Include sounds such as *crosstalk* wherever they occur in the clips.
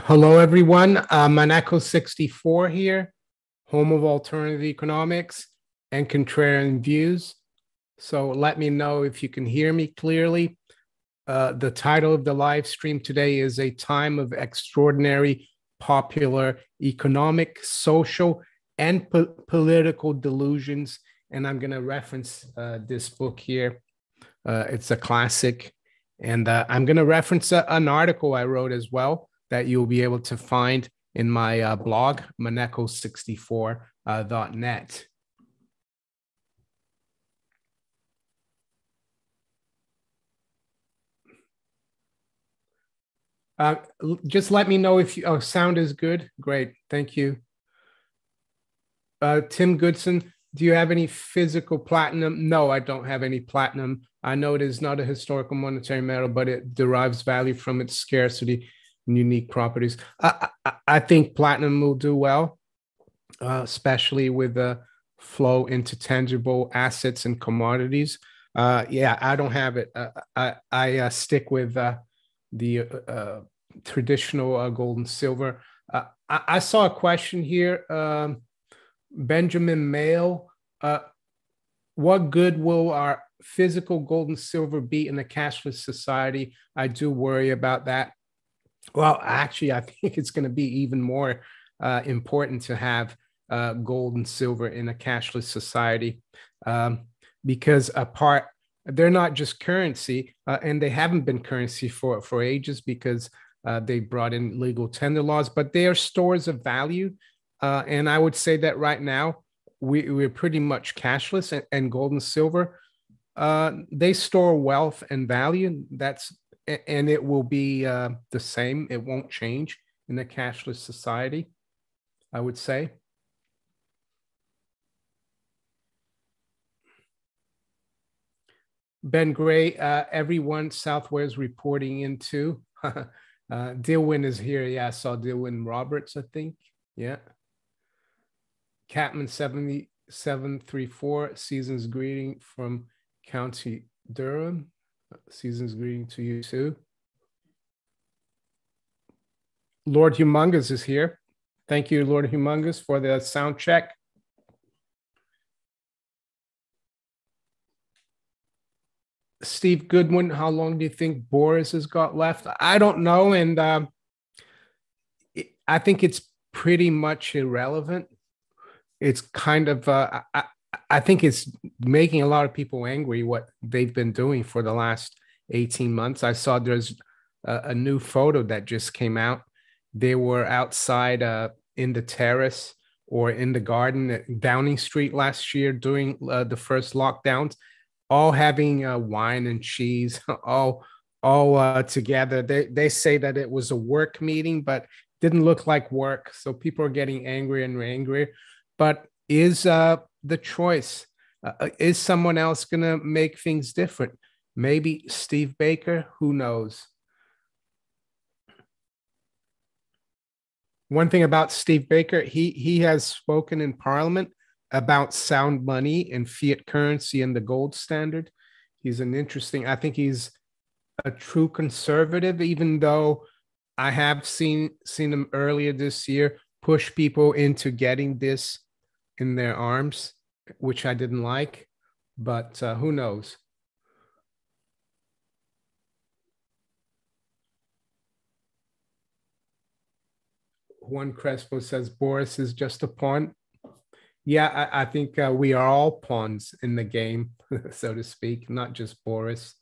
Hello, everyone. Uh, Maneco64 here, home of alternative economics and contrarian views. So let me know if you can hear me clearly. Uh, the title of the live stream today is A Time of Extraordinary Popular Economic, Social, and po- Political Delusions. And I'm going to reference uh, this book here. Uh, it's a classic. And uh, I'm going to reference a, an article I wrote as well that you'll be able to find in my uh, blog, maneco64.net. Uh, just let me know if you, oh, sound is good. Great. Thank you. Uh, Tim Goodson, do you have any physical platinum? No, I don't have any platinum. I know it is not a historical monetary metal, but it derives value from its scarcity unique properties. I, I, I think platinum will do well, uh, especially with the flow into tangible assets and commodities. Uh, yeah, I don't have it. Uh, I I uh, stick with uh, the uh, traditional gold and silver. I, I, saw a question here, um, Benjamin Mail. What good will our physical gold and silver be in a cashless society? I do worry about that. Well, actually, I *laughs* think it's going to be even more uh, important to have uh, gold and silver in a cashless society um, because apart they're not just currency, uh, and they haven't been currency for for ages because uh, they brought in legal tender laws, but they are stores of value. Uh, and I would say that right now we, we're pretty much cashless and, and gold and silver. Uh, they store wealth and value. That's and it will be uh, the same. It won't change in a cashless society. I would say. Ben Gray, uh, everyone Southware is reporting into. *laughs* uh, Dilwyn is here. Yeah, I saw Dilwyn Roberts, I think. Yeah. Catman 7734, season's greeting from County Durham. Season's greeting to you too. Lord Humongous is here. Thank you, Lord Humongous, for the sound check. Steve Goodwin, how long do you think Boris has got left? I don't know. And um, I think it's pretty much irrelevant. It's kind of, uh, I think it's making a lot of people angry what they've been doing for the last 18 months. I saw there's a, a new photo that just came out. They were outside uh, in the terrace or in the garden at Downing Street last year during uh, the first lockdowns all having uh, wine and cheese, *laughs* all all uh, together. They they say that it was a work meeting, but didn't look like work. So people are getting angry and angry. But is uh, the choice? Uh, uh is someone else gonna make things different? Maybe Steve Baker. Who knows? One thing about Steve Baker, he he has spoken in Parliament about sound money and fiat currency and the gold standard. He's an interesting, I think he's a true conservative, even though I have seen seen him earlier this year push people into getting this in their arms, which I didn't like. But uh, who knows? Juan Crespo says Boris is just a pawn. Yeah, I, I think uh, we are all pawns in the game, *laughs* so to speak, not just Boris.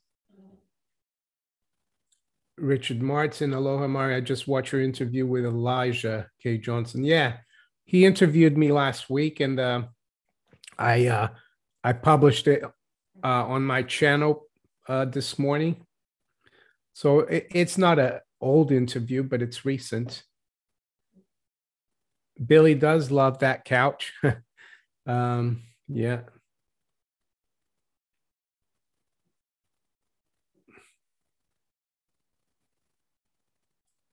Richard Martin, aloha Mari. I just watched your interview with Elijah K. Johnson. Yeah, he interviewed me last week, and uh, I uh, I published it uh, on my channel uh, this morning. So it, it's not an old interview, but it's recent. Billy does love that couch. *laughs* Um, yeah.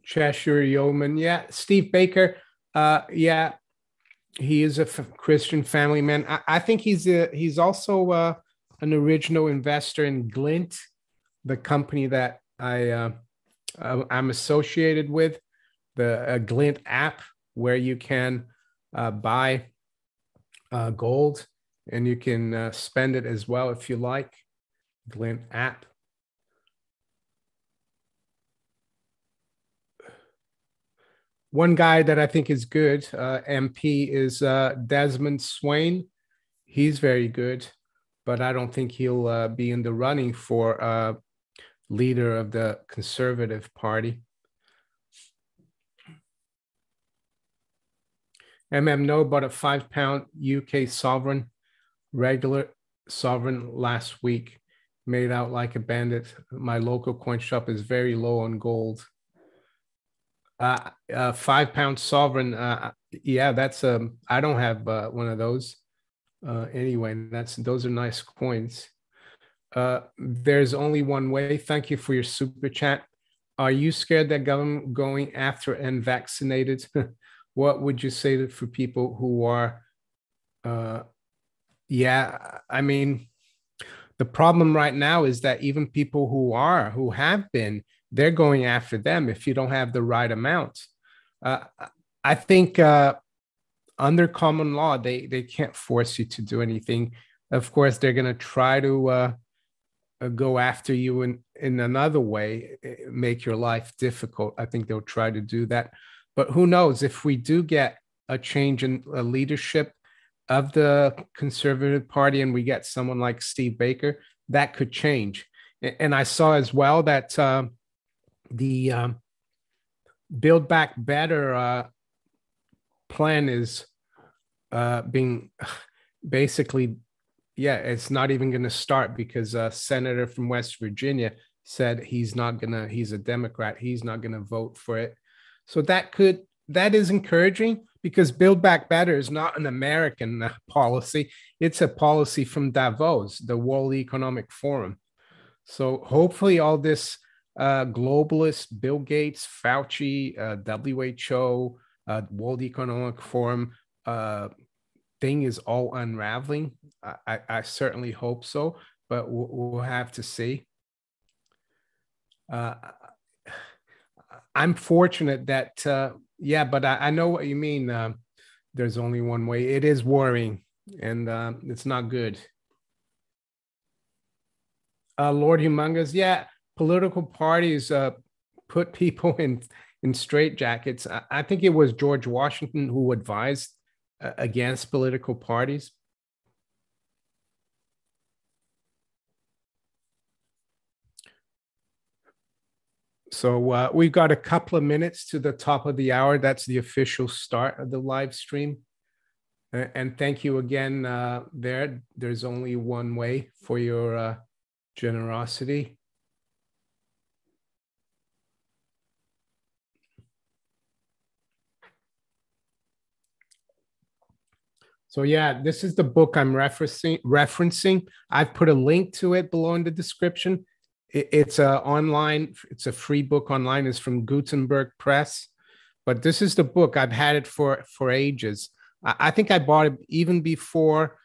Cheshire Yeoman. Yeah. Steve Baker. Uh, yeah. He is a f- Christian family man. I, I, think he's a, he's also uh, an original investor in Glint, the company that I uh, I'm associated with. the uh, Glint app where you can uh, buy uh, gold and you can uh, spend it as well if you like. Glint app. One guy that I think is good, uh, MP, is uh, Desmond Swayne. He's very good, but I don't think he'll uh, be in the running for uh, leader of the Conservative Party. MM No bought a five pound UK sovereign, regular sovereign last week, made out like a bandit. My local coin shop is very low on gold. Uh, uh five pound sovereign. Uh, yeah, that's um. I don't have uh, one of those. Uh, anyway, that's those are nice coins. Uh, there's only one way. Thank you for your super chat. Are you scared that government going after unvaccinated? *laughs* what would you say for people who are uh yeah i mean the problem right now is that even people who are who have been they're going after them if you don't have the right amount. Uh, i think uh under common law they they can't force you to do anything. Of course they're going to try to uh, uh, go after you in in another way eh, make your life difficult. I think they'll try to do that. But who knows? If we do get a change in a leadership of the Conservative Party and we get someone like Steve Baker, that could change. And I saw as well that uh, the um, Build Back Better uh, plan is uh, being *sighs* basically, yeah, it's not even going to start because a senator from West Virginia said he's not going to, he's a Democrat, he's not going to vote for it. So that could that is encouraging because Build Back Better is not an American uh, *laughs* policy; it's a policy from Davos, the World Economic Forum. So hopefully, all this uh, globalist Bill Gates, Fauci, uh, WHO, uh, World Economic Forum uh, thing is all unraveling. I, I, certainly hope so, but we'll, we'll have to see. Uh, I'm fortunate that, uh, yeah, but I, I, know what you mean. Uh, there's only one way. It is worrying and uh, it's not good. Uh, Lord Humongous, yeah, political parties uh, put *laughs* people in in straitjackets. I, think it was George Washington who advised uh, against political parties So uh, we've got a couple of minutes to the top of the hour. That's the official start of the live stream. And thank you again uh, there. There's only one way for your uh, generosity. So yeah, this is the book I'm referencing. Referencing. I've put a link to it below in the description. It's a online it's a free book online. It's from gutenberg press. But this is the book. I've had it for for ages. I, I think i bought it even before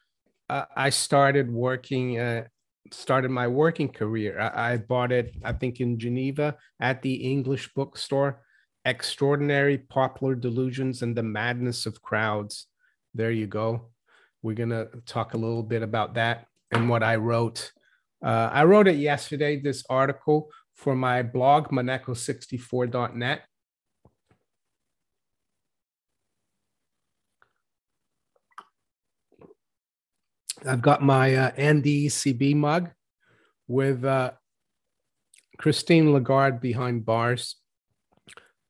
uh, i started working uh, started my working career. I, I, bought it i think in geneva at the english bookstore. Extraordinary popular delusions and the madness of crowds there you go we're going to talk a little bit about that and what i wrote uh, I wrote it yesterday, this article for my blog, Maneco64.net. I've got my uh, NDECB mug with uh, Christine Lagarde behind bars,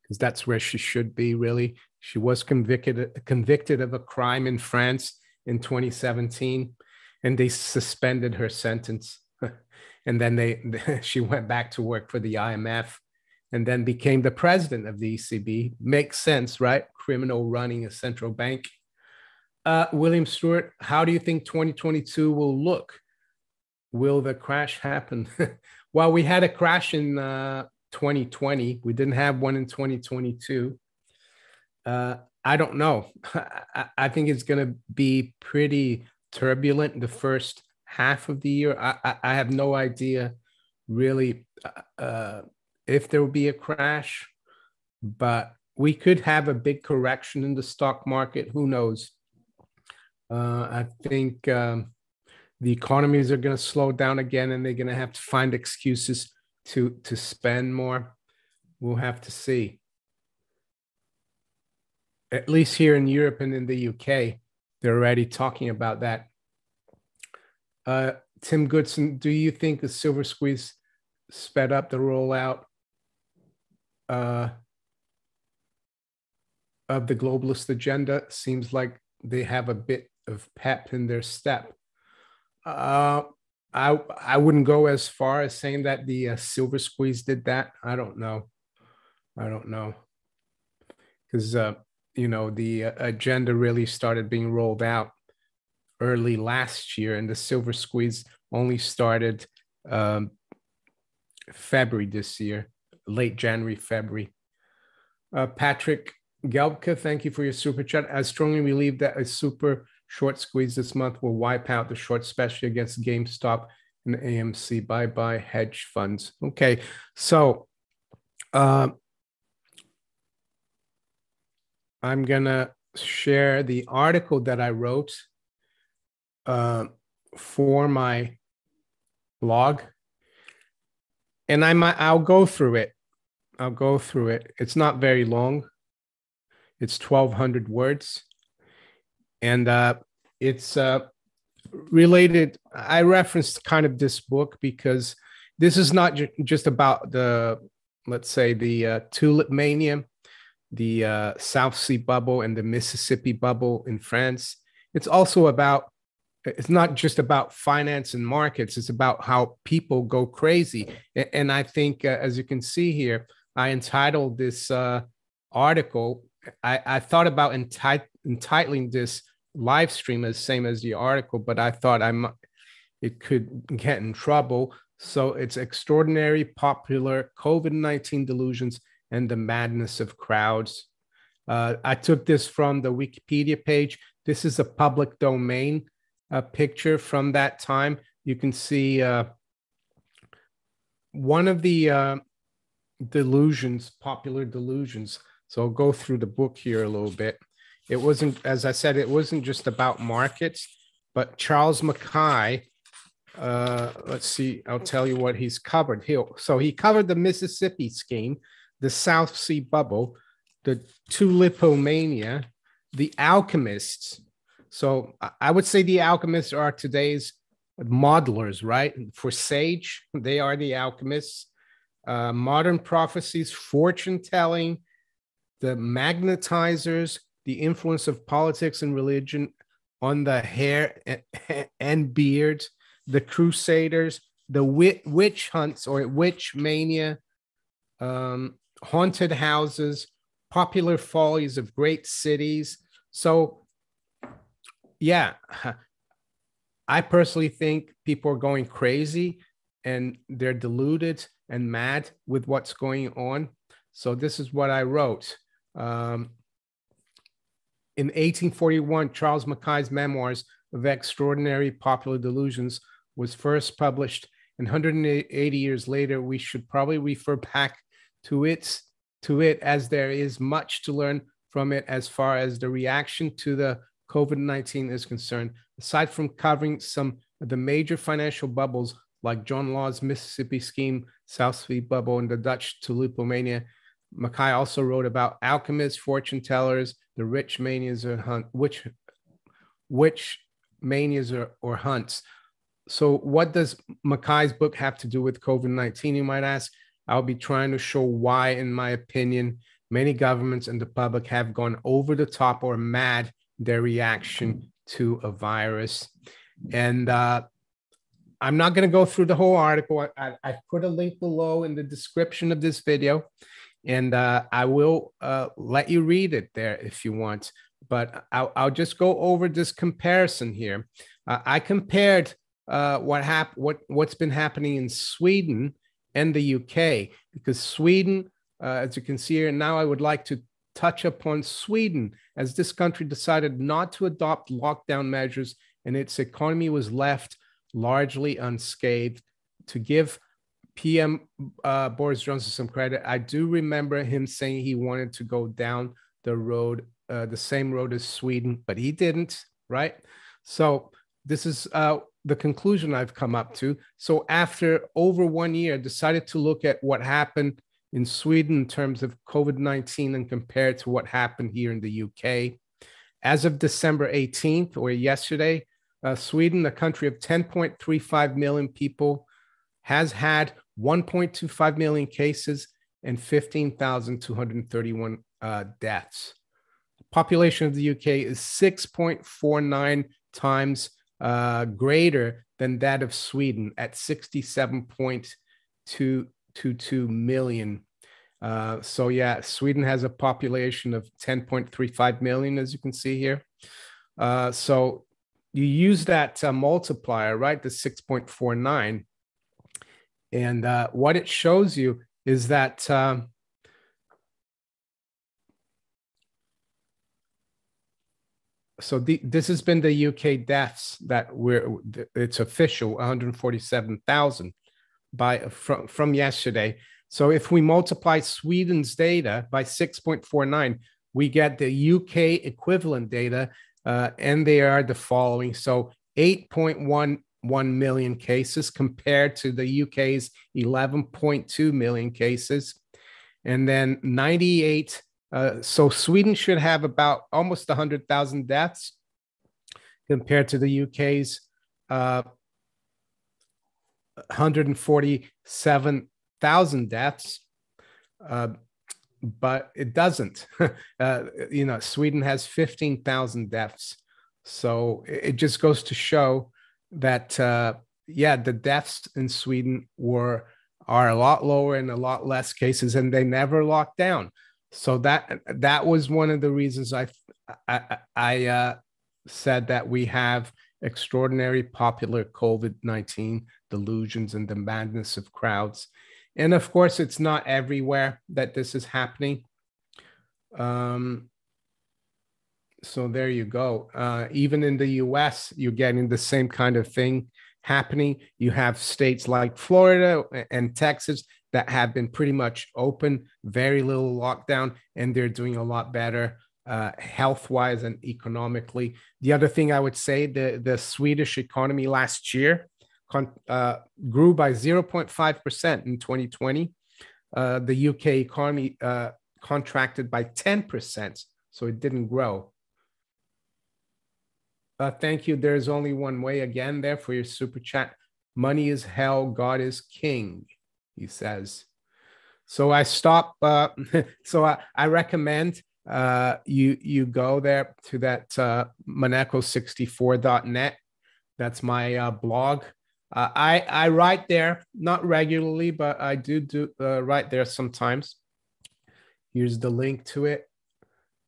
because that's where she should be, really. She was convicted, convicted of a crime in France in 2017, and they suspended her sentence *laughs* and then they *laughs* she went back to work for the IMF and then became the president of the ECB. Makes sense, right? Criminal running a central bank. Uh, William Stewart, how do you think 2022 will look? Will the crash happen? *laughs* well, we had a crash in uh, 2020. We didn't have one in 2022. Uh, I don't know. *laughs* I, think it's going to be pretty turbulent the first half of the year. I, I, I have no idea really uh, uh, if there will be a crash, but we could have a big correction in the stock market. Who knows? Uh, I think um, the economies are going to slow down again, and they're going to have to find excuses to to spend more. We'll have to see. At least here in Europe and in the UK, they're already talking about that. Uh, Tim Goodson, do you think the silver squeeze sped up the rollout uh, of the globalist agenda? Seems like they have a bit of pep in their step. Uh, I I wouldn't go as far as saying that the uh, silver squeeze did that. I don't know. I don't know because uh, you know the uh, agenda really started being rolled out early last year, and the silver squeeze only started um, February this year, late January, February. Uh, Patrick Gelbka, thank you for your super chat. I strongly believe that a super short squeeze this month will wipe out the short, especially against GameStop and AMC. Bye bye, hedge funds. Okay, so uh, I'm gonna share the article that I wrote uh, for my blog, and I might I'll go through it. I'll go through it. It's not very long. It's 1,200 words, and uh, it's uh, related. I referenced kind of this book because this is not ju- just about the, let's say, the uh, tulip mania, the uh, South Sea bubble, and the Mississippi bubble in France. It's also about. It's not just about finance and markets. It's about how people go crazy. And I think, uh, as you can see here, I entitled this uh, article. I, I thought about enti- entitling this live stream as same as the article, but I thought I might it could get in trouble. So it's extraordinary popular COVID 19 delusions and the madness of crowds. Uh, I took this from the Wikipedia page. This is a public domain uh, picture from that time. You can see uh, one of the uh, delusions, popular delusions. So I'll go through the book here a little bit it wasn't, as I said, it wasn't just about markets, but Charles Mackay. Uh, let's see, I'll tell you what he's covered. He'll, so he covered the Mississippi scheme, the South Sea bubble, the tulipomania, the alchemists. So I would say the alchemists are today's modelers, right? For SAGE, they are the alchemists. Uh, modern prophecies, fortune telling, the magnetizers, the influence of politics and religion on the hair and beard, the crusaders, the witch hunts or witch mania, um, haunted houses, popular follies of great cities. So, yeah, *laughs* I personally think people are going crazy and they're deluded and mad with what's going on. So, this is what I wrote. Um, in 1841, Charles Mackay's Memoirs of Extraordinary Popular Delusions was first published, and 180 years later, we should probably refer back to its to it as there is much to learn from it as far as the reaction to the COVID-19 is concerned. Aside from covering some of the major financial bubbles like John Law's Mississippi scheme, South Sea bubble, and the Dutch tulipomania, Mackay also wrote about alchemists, fortune tellers, the rich manias or hunt, which which manias or, or hunts. So, what does Mackay's book have to do with COVID 19? You might ask. I'll be trying to show why, in my opinion, many governments and the public have gone over the top or mad their reaction to a virus. And uh, I'm not going to go through the whole article. I, I, put a link below in the description of this video and uh, I will uh, let you read it there if you want. But I'll, I'll just go over this comparison here. Uh, I compared uh, what hap- what what's been happening in Sweden and the UK because Sweden, uh, as you can see here, now I would like to touch upon Sweden as this country decided not to adopt lockdown measures and its economy was left largely unscathed to give PM uh, Boris Johnson some credit. I do remember him saying he wanted to go down the road, uh, the same road as Sweden, but he didn't, right? So this is uh, the conclusion I've come up to. So after over one year, decided to look at what happened in Sweden in terms of COVID 19 and compare it to what happened here in the UK. As of December 18th, or yesterday, uh, Sweden, a country of 10.35 million people, has had 1.25 million cases and 15,231 uh, deaths. The population of the UK is 6.49 times uh, greater than that of Sweden at 67.222 million. Uh, so yeah, Sweden has a population of 10.35 million, as you can see here. Uh, so you use that uh, multiplier, right? The 6.49. And uh, what it shows you is that um, so the, this has been the UK deaths that we're it's official 147,000 by from from yesterday. So if we multiply Sweden's data by 6.49, we get the UK equivalent data, uh, and they are the following. So 8.11 million cases compared to the UK's 11.2 million cases, and then 98 uh, so Sweden should have about almost 100,000 deaths compared to the UK's uh, 147,000 deaths. Uh, but it doesn't. *laughs* Uh, you know, Sweden has 15,000 deaths. So it just goes to show that, uh, yeah, the deaths in Sweden were are a lot lower in a lot less cases, and they never locked down so that that was one of the reasons I I, I uh, said that we have extraordinary popular COVID nineteen delusions and the madness of crowds, and of course it's not everywhere that this is happening. Um, so there you go. Uh, even in the U.S., you're getting the same kind of thing happening. You have states like Florida and Texas that have been pretty much open, very little lockdown, and they're doing a lot better uh, health wise and economically. The other thing I would say the, the Swedish economy last year con- uh, grew by 0.5% in 2020. Uh, the UK economy uh, contracted by 10%, so it didn't grow. Uh, thank you. There's only one way again there for your super chat. Money is hell, God is king he says. So I stop. Uh, *laughs* so I, I recommend uh, you you go there to that uh, Maneco64.net. That's my uh, blog. Uh, I I write there not regularly, but I do do uh, write there sometimes. Here's the link to it,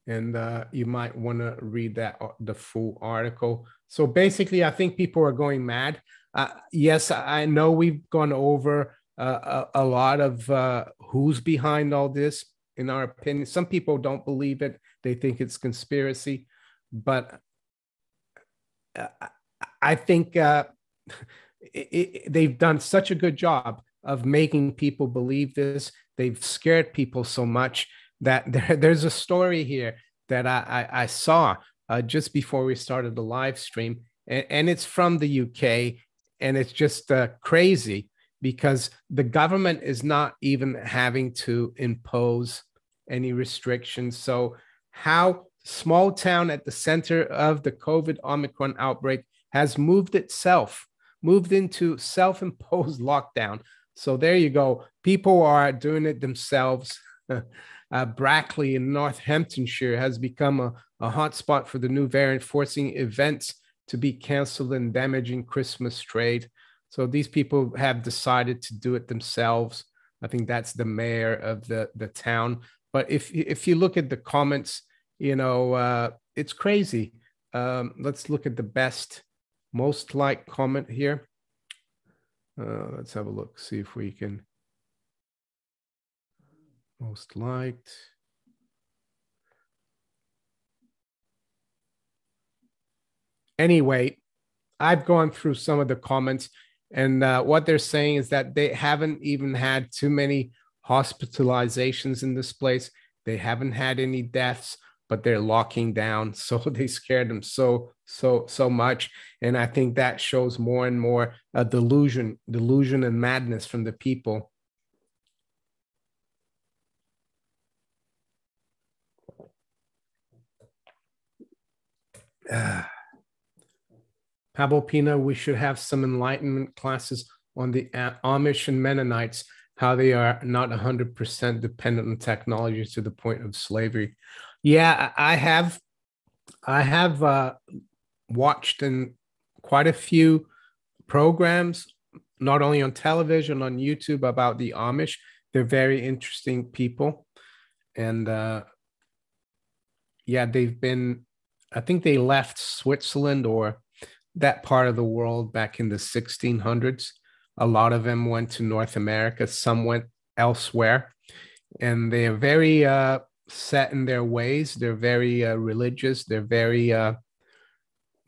and uh, you might want to read that uh, the full article. So basically, I think people are going mad. Uh, yes, I know we've gone over a, a, lot of uh, who's behind all this, in our opinion. Some people don't believe it, they think it's conspiracy. But uh, I think uh, *laughs* it, it, they've done such a good job of making people believe this. They've scared people so much that *laughs* there, there's a story here that I, I, I saw uh, just before we started the live stream, and, and it's from the UK, and it's just uh, crazy because the government is not even having to impose any restrictions. So, how small town at the center of the COVID Omicron outbreak has moved itself, moved into self imposed *laughs* lockdown. So, there you go. People are doing it themselves. *laughs* uh, Brackley in Northamptonshire has become a, a hotspot for the new variant, forcing events to be canceled and damaging Christmas trade. So these people have decided to do it themselves. I think that's the mayor of the the town. But if if you look at the comments, you know, uh, it's crazy. Um, let's look at the best, most liked comment here. Uh, let's have a look, see if we can. Most liked. Anyway, I've gone through some of the comments And uh, what they're saying is that they haven't even had too many hospitalizations in this place. They haven't had any deaths, but they're locking down. *laughs* So they scared them so, so, so much. And I think that shows more and more a delusion, delusion and madness from the people. Uh, *sighs* *sighs* Pina, we should have some enlightenment classes on the Amish and Mennonites, how they are not 100% dependent on technology to the point of slavery. Yeah, I have, I have uh, watched in quite a few programs, not only on television, on YouTube about the Amish. They're very interesting people, and uh, yeah, they've been. I think they left Switzerland or that part of the world back in the 1600s. A lot of them went to North America, some went elsewhere, and they are very uh, set in their ways. They're very uh, religious. They're very uh,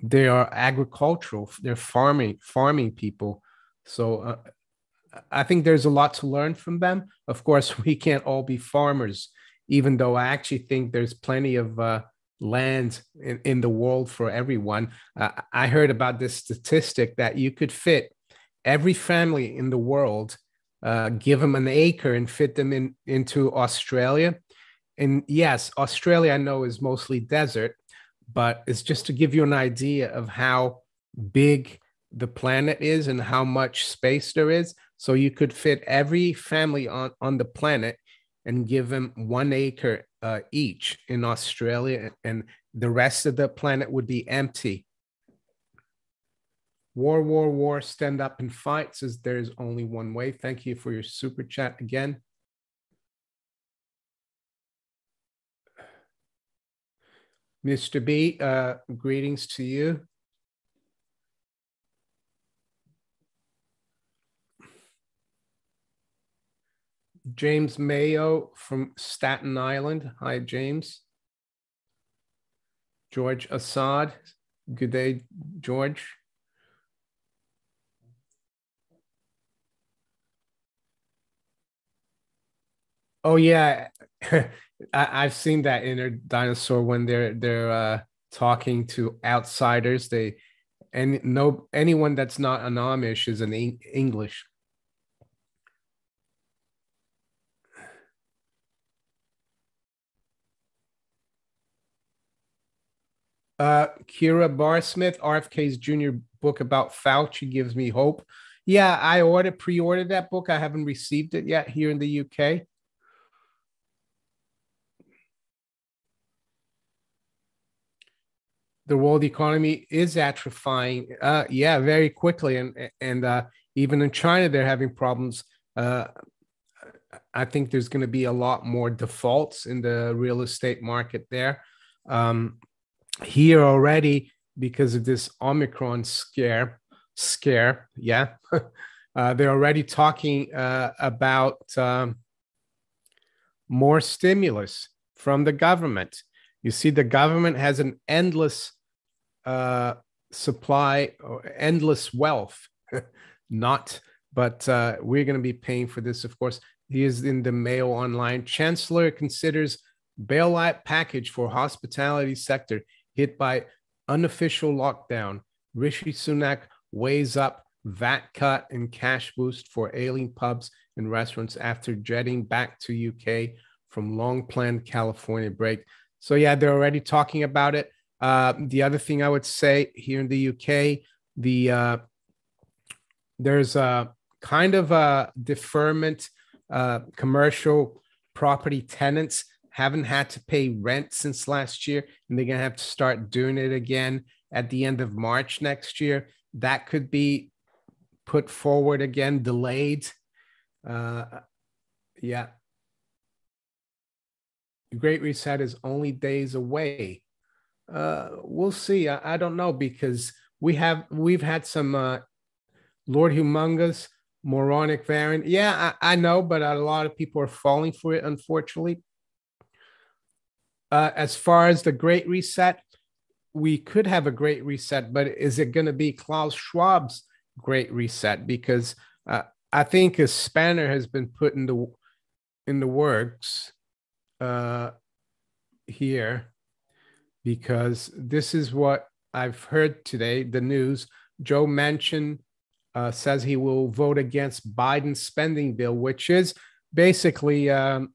they are agricultural. They're farming farming people. So uh, I think there's a lot to learn from them. Of course, *laughs* we can't all be farmers, even though I actually think there's plenty of uh, land in, in the world for everyone. Uh, I heard about this statistic that you could fit every family in the world, uh, give them an acre and fit them in into Australia. And yes, Australia I know is mostly desert, but it's just to give you an idea of how big the planet is and how much space there is. So you could fit every family on, on the planet and give them one acre uh, each in Australia, and the rest of the planet would be empty. War, war, war, stand up and fight says there's only one way. Thank you for your super chat again. Mr. B, uh, greetings to you. James Mayo from Staten Island. Hi, James. George Assad. Good day, George. Oh yeah, *laughs* I, have seen that inner dinosaur when they're they're uh, talking to outsiders. They and no anyone that's not an Amish is an English. Uh, Kira Barsmith, RFK's junior book about Fauci gives me hope. Yeah, I ordered pre-ordered that book. I haven't received it yet here in the UK. The world economy is atrophying. Uh, yeah, very quickly, and and uh, even in China, they're having problems. Uh, I think there's going to be a lot more defaults in the real estate market there. Um, here already because of this Omicron scare. Scare, yeah. *laughs* uh, they're already talking uh, about um, more stimulus from the government. You see, the government has an endless uh, supply or endless wealth. *laughs* Not, but uh, we're going to be paying for this, of course. He is in the Mail Online. Chancellor considers bailout package for hospitality sector hit by unofficial lockdown. Rishi Sunak weighs up VAT cut and cash boost for ailing pubs and restaurants after jetting back to UK from long planned California break. So, yeah, they're already talking about it. Uh, the other thing I would say here in the UK, the uh, there's a kind of a deferment. Uh, commercial property tenants haven't had to pay rent since last year, and they're going to have to start doing it again at the end of March next year. That could be put forward again, delayed. Uh, yeah. The Great Reset is only days away. Uh, we'll see. I, I, don't know because we have we've had some uh, Lord Humongous moronic variant. Yeah, I, I know, but a lot of people are falling for it, unfortunately uh, as far as the Great Reset, we could have a Great Reset, but is it going to be Klaus Schwab's great reset because uh, I think a spanner has been put in the in the works uh, here because this is what I've heard today. The news: Joe Manchin uh, says he will vote against Biden's spending bill, which is basically um,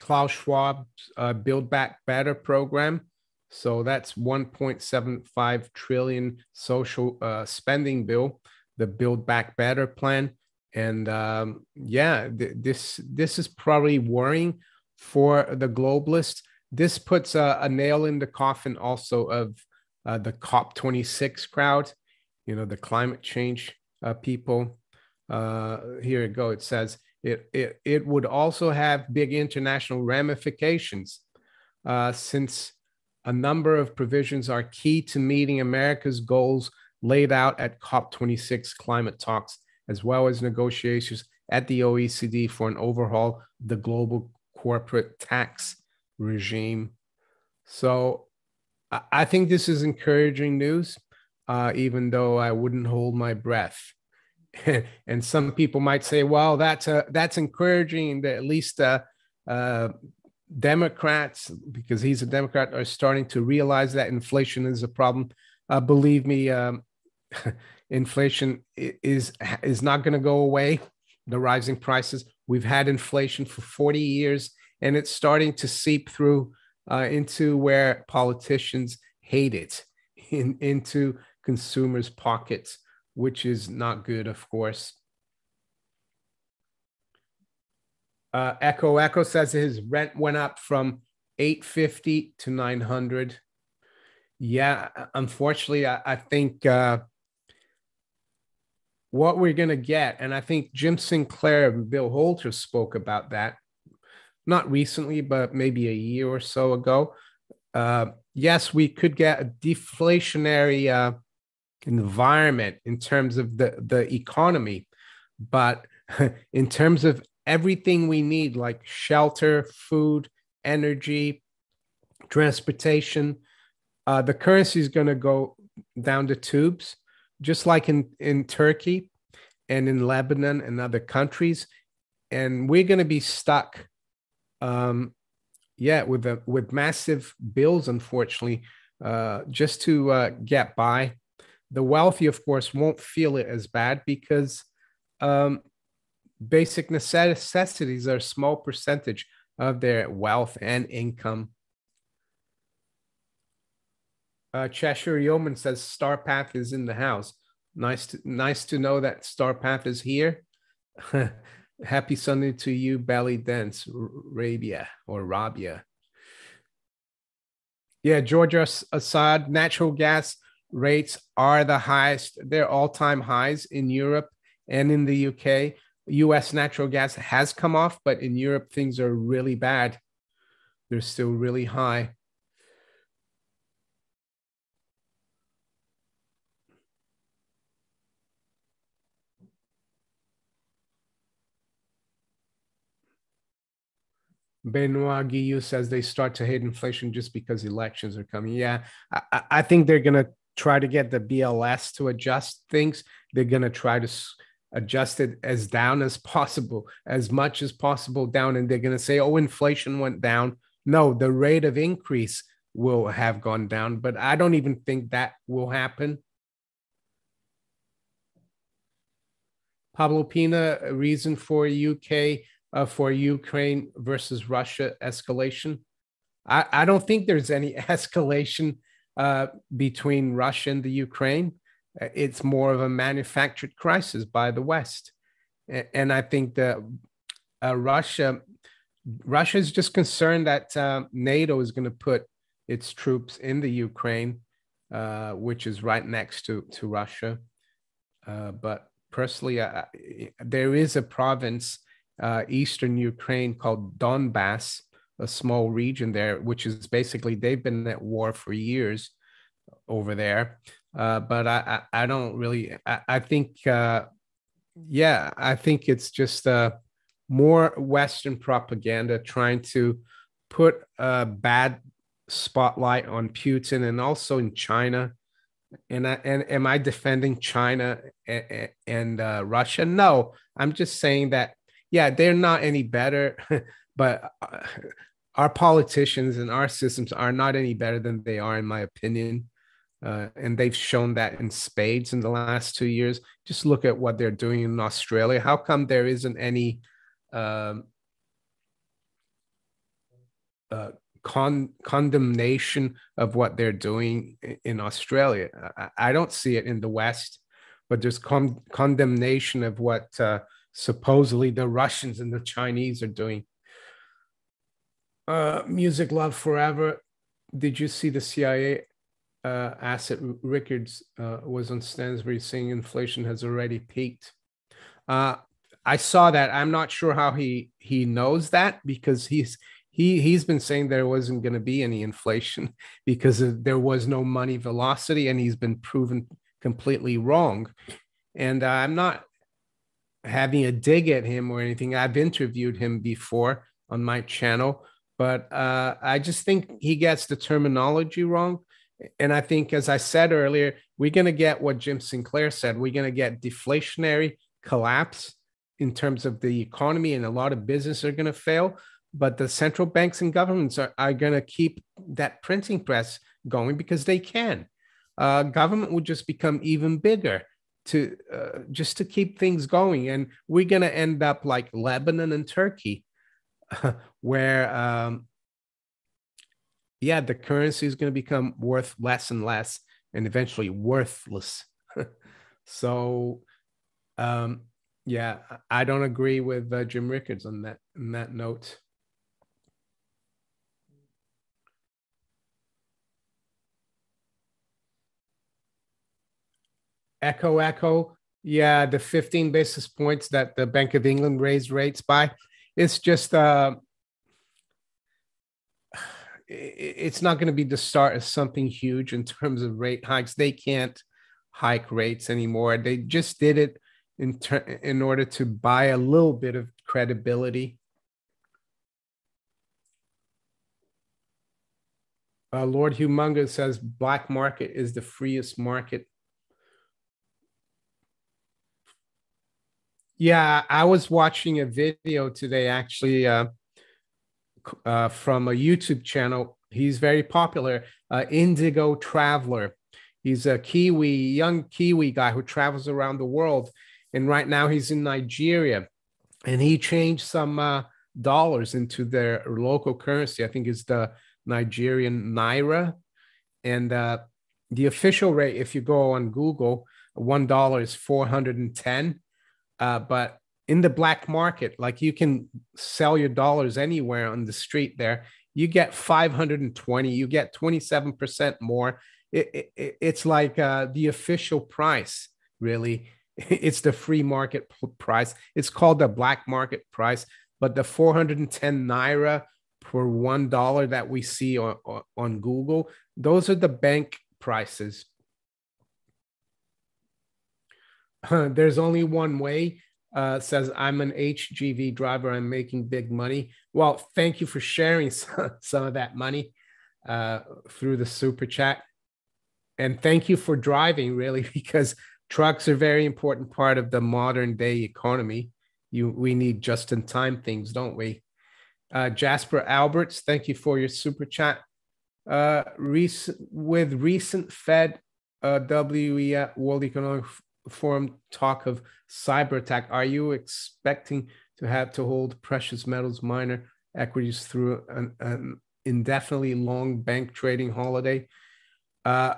Klaus Schwab's uh, Build Back Better program. So that's 1.75 trillion social uh, spending bill, the Build Back Better plan, and um, yeah, th- this this is probably worrying for the globalists. This puts a, a nail in the coffin also of uh, the COP26 crowd, you know, the climate change uh, people. Uh, here it go. It says it, it, it would also have big international ramifications uh, since a number of provisions are key to meeting America's goals laid out at COP26 climate talks, as well as negotiations at the OECD for an overhaul of the global corporate tax regime. So I think this is encouraging news, uh, even though I wouldn't hold my breath. *laughs* and some people might say, "Well, that's a, that's encouraging that at least uh, uh, Democrats, because he's a Democrat, are starting to realize that inflation is a problem." Uh, believe me, um, *laughs* inflation is is not going to go away. The rising prices. We've had inflation for 40 years, and it's starting to seep through uh, into where politicians hate it, *laughs* in, into consumers' pockets which is not good, of course. Uh, Echo Echo says his rent went up from 850 to 900. Yeah, unfortunately, I, I think uh, what we're going to get, and I think Jim Sinclair and Bill Holter spoke about that, not recently, but maybe a year or so ago. Uh, yes, we could get a deflationary uh, environment in terms of the the economy but *laughs* in terms of everything we need like shelter food energy transportation uh, the currency is going to go down the tubes just like in in turkey and in lebanon and other countries. And we're going to be stuck um yeah with the with massive bills unfortunately uh just to uh, get by the wealthy, of course, won't feel it as bad because um, basic necessities are a small percentage of their wealth and income. Uh, Cheshire Yeoman says Star Path is in the house. Nice to nice to know that Star Path is here. *laughs* Happy Sunday to you, Belly Dance, Rabia or Rabia. Yeah, Georgia Assad, natural gas rates are the highest, they're all time highs in Europe and in the UK. US natural gas has come off, but in Europe, things are really bad. They're still really high. Benoit Guillou says they start to hate inflation just because elections are coming. Yeah, I, I think they're going to try to get the BLS to adjust things. They're going to try to adjust it as down as possible, as much as possible down. And they're going to say, oh, inflation went down. No, the rate of increase will have gone down, but I don't even think that will happen. Pablo Pina, a reason for UK, uh, for Ukraine versus Russia escalation. I, I don't think there's any *laughs* escalation uh, between Russia and the Ukraine. Uh, it's more of a manufactured crisis by the West, and I think that uh, Russia, Russia is just concerned that uh, NATO is going to put its troops in the Ukraine, uh, which is right next to to Russia. Uh, but personally, there is a province, eastern Ukraine called Donbass, a small region there, which is basically they've been at war for years over there. Uh, but I, I, I, don't really. I, I think, uh, yeah, I think it's just uh, more Western propaganda trying to put a bad spotlight on Putin and also in China. And I, and am I defending China and, and uh, Russia? No, I'm just saying that yeah, they're not any better, *laughs* but uh, our politicians and our systems are not any better than they are, in my opinion. Uh, and they've shown that in spades in the last two years. Just look at what they're doing in Australia. How come there isn't any um, uh, con- condemnation of what they're doing in Australia? I, I, don't see it in the West, but there's con- condemnation of what uh, supposedly the Russians and the Chinese are doing. Uh, music love forever. Did you see the CIA uh, asset Rickards uh, was on Stansberry saying inflation has already peaked. Uh, I saw that. I'm not sure how he he knows that because he's he he's been saying there wasn't going to be any inflation *laughs* because there was no money velocity, and he's been proven completely wrong. And uh, I'm not having a dig at him or anything. I've interviewed him before on my channel, but uh, I just think he gets the terminology wrong. And I think, as I said earlier, we're going to get what Jim Sinclair said. We're going to get deflationary collapse in terms of the economy, and a lot of businesses are going to fail. But the central banks and governments are, are going to keep that printing press going because they can. Uh, government will just become even bigger to uh, just to keep things going, and we're going to end up like Lebanon and Turkey, *laughs* where um, yeah, the currency is going to become worth less and less and eventually worthless. *laughs* so, um, yeah, I don't agree with uh, Jim Rickards on that on that note. Echo, echo. Yeah, the 15 basis points that the Bank of England raised rates by. It's just uh, it's not going to be the start of something huge in terms of rate hikes. They can't hike rates anymore. They just did it in ter- in order to buy a little bit of credibility. Uh, Lord Humongous says black market is the freest market. Yeah, I was watching a video today actually. Uh, uh, from a YouTube channel. He's very popular, uh, Indigo Traveler. He's a Kiwi, young Kiwi guy who travels around the world. And right now he's in Nigeria. And he changed some uh, dollars into their local currency. I think it's the Nigerian Naira. And uh, the official rate, if you go on Google, $1 is 410. Uh, but in the black market, like you can sell your dollars anywhere on the street there, you get 520, you get 27% more. It, it, it's like uh, the official price, really. *laughs* It's the free market price. It's called the black market price, but the 410 naira per one dollar that we see on, on Google, those are the bank prices. *laughs* There's only one way uh, says, I'm an HGV driver. I'm making big money. Well, thank you for sharing *laughs* some, some of that money uh, through the super chat. And thank you for driving, really, *laughs* because trucks are a very important part of the modern day economy. You, we need just in time things, don't we? Uh, Jasper Alberts, thank you for your super chat. Uh, with recent Fed uh, WE World Economic forum talk of cyber attack. Are you expecting to have to hold precious metals miner equities through an, an indefinitely long bank trading holiday? Uh,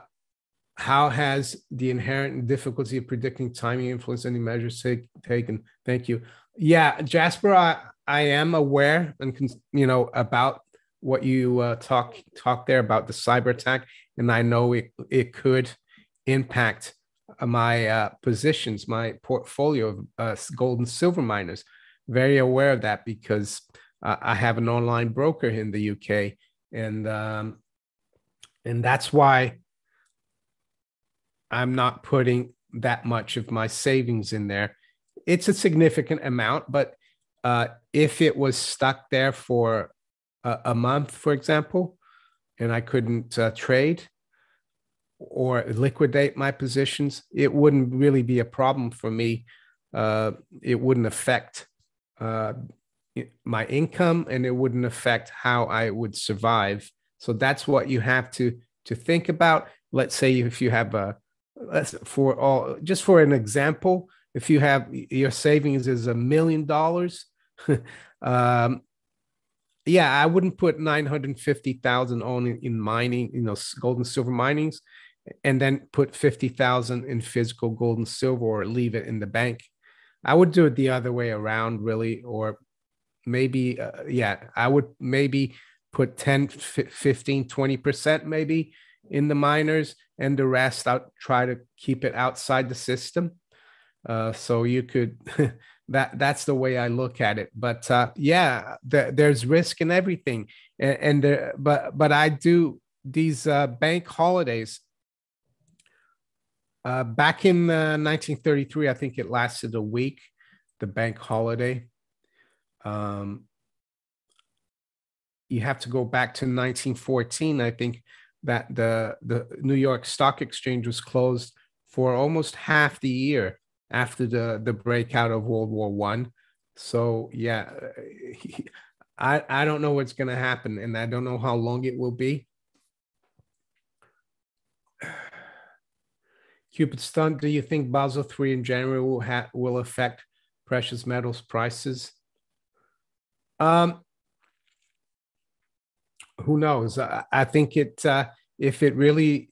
how has the inherent difficulty of predicting timing influenced any measures take, taken? Thank you. Yeah, Jasper, I, I am aware and you know about what you uh, talk talk there about the cyber attack, and I know it it could impact my uh, positions, my portfolio of uh, gold and silver miners. Very aware of that because uh, I have an online broker in the UK, and um, and that's why I'm not putting that much of my savings in there. It's a significant amount, but uh, if it was stuck there for a, a month, for example, and I couldn't uh, trade, or liquidate my positions, it wouldn't really be a problem for me. Uh, it wouldn't affect uh, my income and it wouldn't affect how I would survive. So that's what you have to to think about. Let's say if you have a let's for all just for an example, if you have your savings is a million dollars, *laughs* um, yeah, I wouldn't put nine hundred fifty thousand on in, in mining, you know, gold and silver minings, and then put fifty thousand in physical gold and silver, or leave it in the bank. I would do it the other way around, really, or maybe, uh, yeah, I would maybe put 10, 15, 20% maybe in the miners and the rest out, try to keep it outside the system. Uh, so you could, *laughs* that that's the way I look at it. But uh, yeah, the, there's risk in everything. And, and there, but, but I do these uh, bank holidays. Uh, back in 1933, I think it lasted a week, the bank holiday. Um, you have to go back to 1914. I think that the the New York Stock Exchange was closed for almost half the year after the the breakout of World War One. So yeah, *laughs* I I don't know what's going to happen, and I don't know how long it will be. Cupid stunt. Do you think Basel III in January will ha- will affect precious metals prices? Um, who knows? I, I think it uh, if it really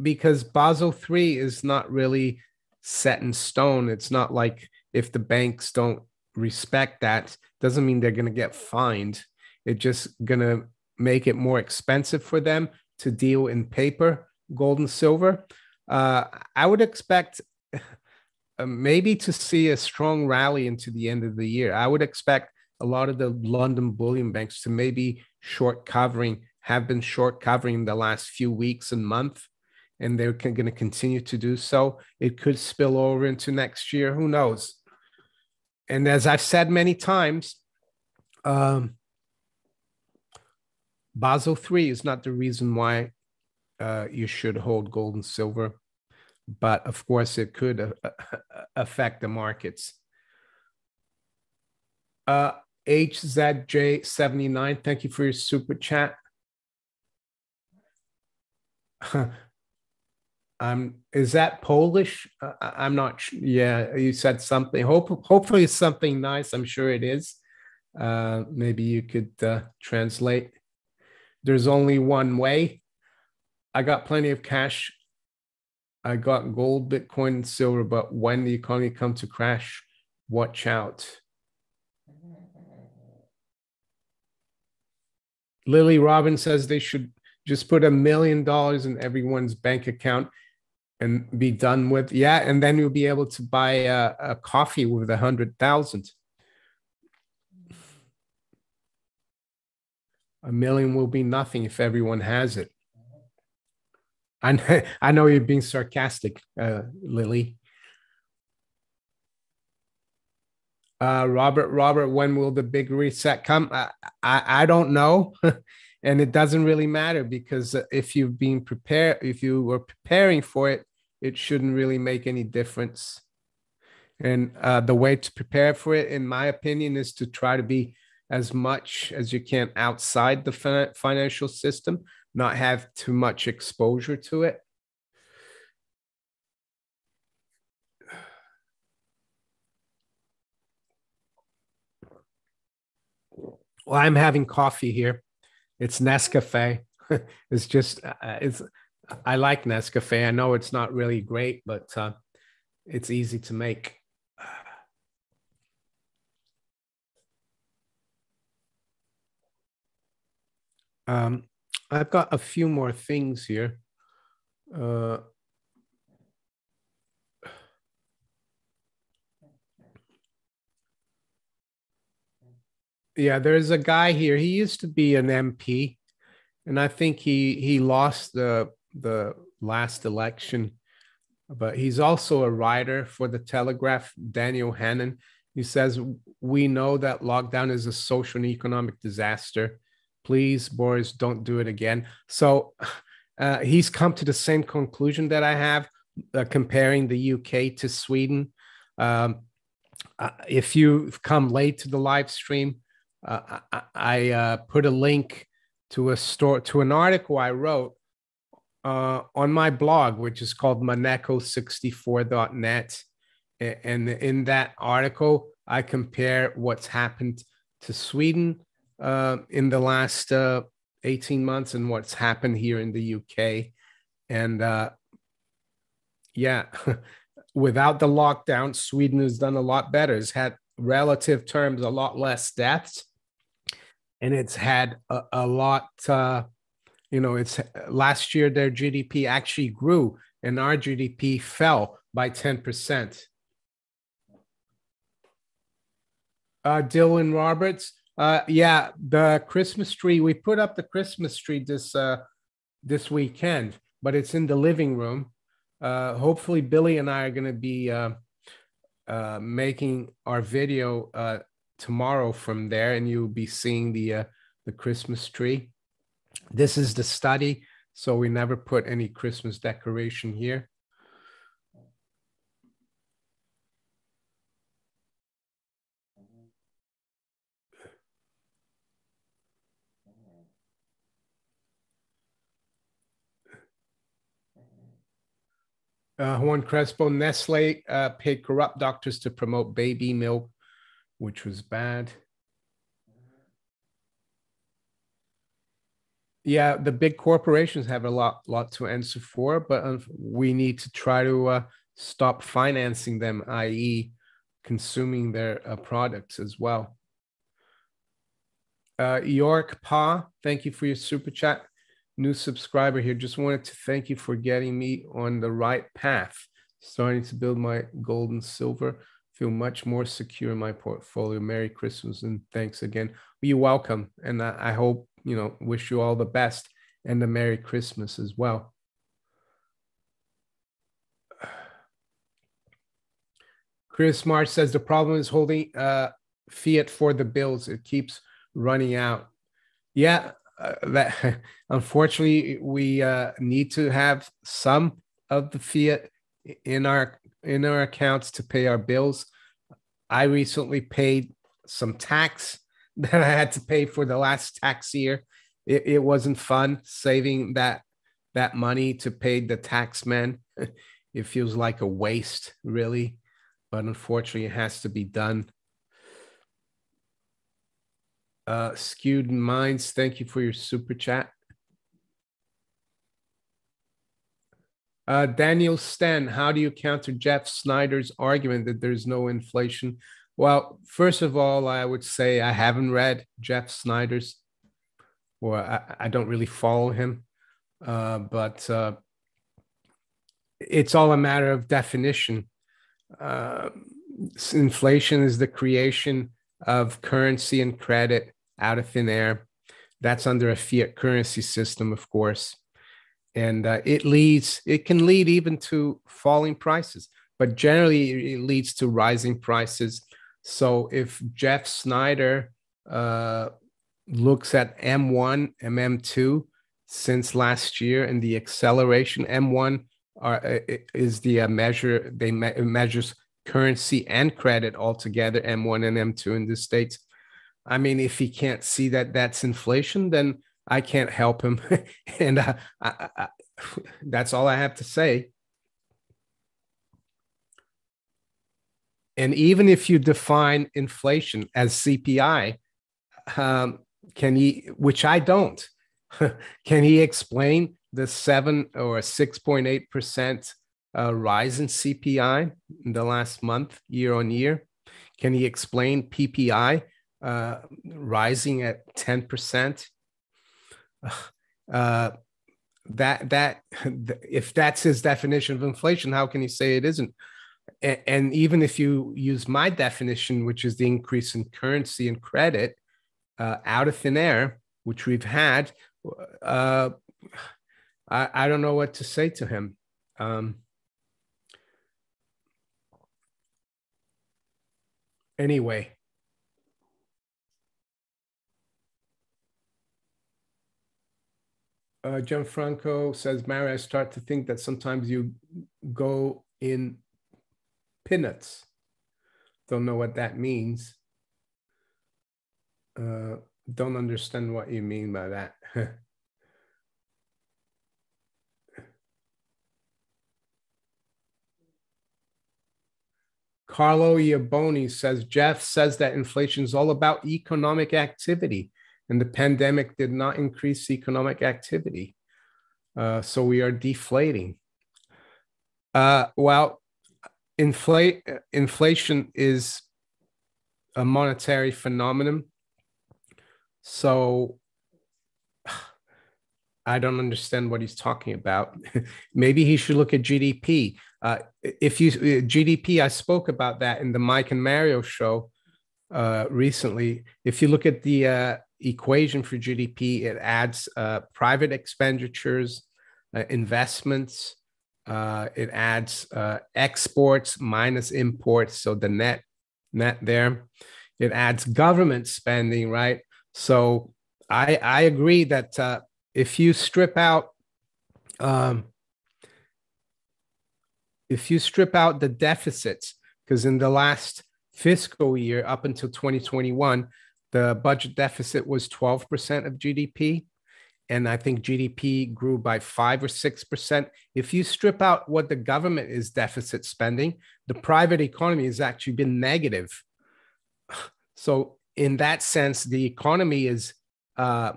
because Basel III is not really set in stone. It's not like if the banks don't respect that, doesn't mean they're going to get fined. It's just going to make it more expensive for them to deal in paper, gold and silver. Uh, I would expect uh, maybe to see a strong rally into the end of the year. I would expect a lot of the London bullion banks to maybe short covering, have been short covering the last few weeks and month, and they're going to continue to do so. It could spill over into next year. Who knows? And as I've said many times, um, Basel III is not the reason why uh, you should hold gold and silver, but of course it could uh, affect the markets. Uh, HZJ79, thank you for your super chat. *laughs* um, is that Polish? Uh, I'm not sure. Yeah, you said something. Hope, hopefully, it's something nice. I'm sure it is. Uh, maybe you could uh, translate. There's only one way. I got plenty of cash. I got gold, Bitcoin, and silver, but when the economy comes to crash, watch out. Lily Robbins says they should just put a million dollars in everyone's bank account and be done with. Yeah, and then you'll be able to buy a, a coffee with a hundred thousand. A million will be nothing if everyone has it. I know, *laughs* I know you're being sarcastic, uh, Lily. uh, Robert, Robert, when will the big reset come? I, I, I don't know. *laughs* and it doesn't really matter because if you've been prepared, if you were preparing for it, it shouldn't really make any difference. And uh, the way to prepare for it, in my opinion, is to try to be as much as you can outside the financial system, not have too much exposure to it. Well, I'm having coffee here. It's Nescafe. *laughs* it's just uh, it's I like Nescafe. I know it's not really great, but uh, it's easy to make. *sighs* Um, I've got a few more things here. Uh, yeah, there's a guy here. He used to be an MP, and I think he he lost the the last election. But he's also a writer for the Telegraph, Daniel Hannan. He says, We know that lockdown is a social and economic disaster. Please, Boris, don't do it again. So *sighs* Uh, he's come to the same conclusion that I have, uh, comparing the UK to Sweden. Um, uh, if you've come late to the live stream, uh, I, I uh, put a link to a store to an article I wrote uh, on my blog, which is called Maneco64.net. And in that article, I compare what's happened to Sweden uh, in the last uh, 18 months and what's happened here in the UK. And uh, yeah, *laughs* without the lockdown, Sweden has done a lot better. It's had relative terms a lot less deaths, and it's had a, a lot. Uh, you know, it's last year their GDP actually grew, and our GDP fell by ten percent. Uh, Dylan Roberts, uh, yeah, the Christmas tree. We put up the Christmas tree this uh, this weekend, but it's in the living room uh, hopefully Billy and I are going to be uh, uh, making our video uh, tomorrow from there, and you'll be seeing the the Christmas tree. This is the study, so we never put any Christmas decoration here. Uh, Juan Crespo, Nestle uh, paid corrupt doctors to promote baby milk, which was bad. Yeah, the big corporations have a lot, lot to answer for, but uh, we need to try to uh, stop financing them, i.e., consuming their uh, products as well. Uh, York Pa, thank you for your super chat new subscriber here. Just wanted to thank you for getting me on the right path. Starting to build my gold and silver. Feel much more secure in my portfolio. Merry Christmas and thanks again. You're welcome. And I, hope, you know, wish you all the best and a Merry Christmas as well. Chris March says the problem is holding uh, fiat for the bills. It keeps running out. Yeah, uh, that *laughs* unfortunately we uh, need to have some of the fiat in our in our accounts to pay our bills. I recently paid some tax *laughs* that I had to pay for the last tax year. It, it wasn't fun saving that that money to pay the tax man. *laughs* it feels like a waste, really, but unfortunately, it has to be done uh, Skewed Minds, thank you for your super chat. Uh, Daniel Sten, how do you counter Jeff Snider's argument that there's no inflation? Well, first of all, I would say I haven't read Jeff Snider's, or I, I don't really follow him, uh, but uh, it's all a matter of definition. Uh, inflation is the creation of currency and credit out of thin air. That's under a fiat currency system, of course. And uh, it leads, it can lead even to falling prices, but generally it leads to rising prices. So if Jeff Snider uh, looks at M1, MM2 since last year and the acceleration, M1 are, uh, is the uh, measure, they me- measures currency and credit altogether, M1 and M2 in the States I mean, if he can't see that that's inflation, then I can't help him. *laughs* and uh, I, I, that's all I have to say. And even if you define inflation as CPI, um, can he, which I don't, *laughs* can he explain the seven or 6.8% uh, rise in CPI in the last month, year on year? Can he explain PPI, uh, rising at 10%. *sighs* Uh, that that *laughs* if that's his definition of inflation, how can he say it isn't? And, and even if you use my definition, which is the increase in currency and credit uh, out of thin air, which we've had, uh, I, I don't know what to say to him. Um, anyway, Uh, Gianfranco says, Mary, I start to think that sometimes you go in peanuts. Don't know what that means. Uh, don't understand what you mean by that. *laughs* Carlo Iaboni says Jeff says that inflation is all about economic activity, and the pandemic did not increase economic activity. Uh, so we are deflating. Uh, well, inflate inflation is a monetary phenomenon. So *sighs* I don't understand what he's talking about. *laughs* Maybe he should look at GDP. Uh, if you uh, GDP, I spoke about that in the Mike and Mario show uh, recently. If you look at the uh, equation for GDP, it adds uh, private expenditures, uh, investments, it adds exports minus imports, so the net net there. It adds government spending, right? So I I agree that if you strip out um, if you strip out the deficits, because in the last fiscal year up until 2021, the budget deficit was 12% of GDP. And I think GDP grew by five or 6%. If you strip out what the government is deficit spending, the private economy has actually been negative. *sighs* So, in that sense, the economy is uh,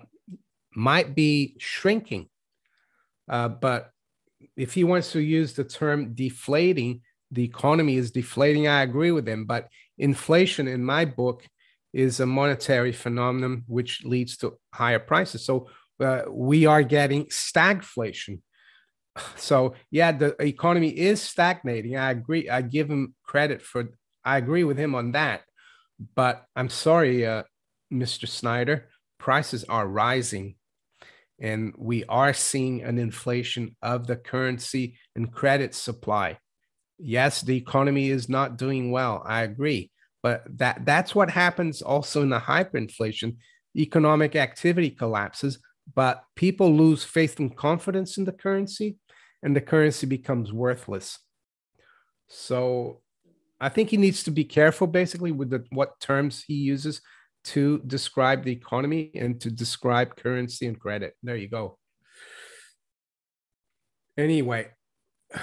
might be shrinking. Uh, but if he wants to use the term deflating, the economy is deflating. I agree with him. But inflation, in my book, is a monetary phenomenon which leads to higher prices. So uh, we are getting stagflation. *sighs* So yeah, the economy is stagnating. I agree. I give him credit for. I agree with him on that. But I'm sorry, uh, Mr. Snider. Prices are rising and we are seeing an inflation of the currency and credit supply. Yes, the economy is not doing well. I agree. But that, that's what happens also in the hyperinflation. Economic activity collapses, but people lose faith and confidence in the currency, and the currency becomes worthless. So I think he needs to be careful basically with the, what terms he uses to describe the economy and to describe currency and credit. There you go. Anyway, *sighs*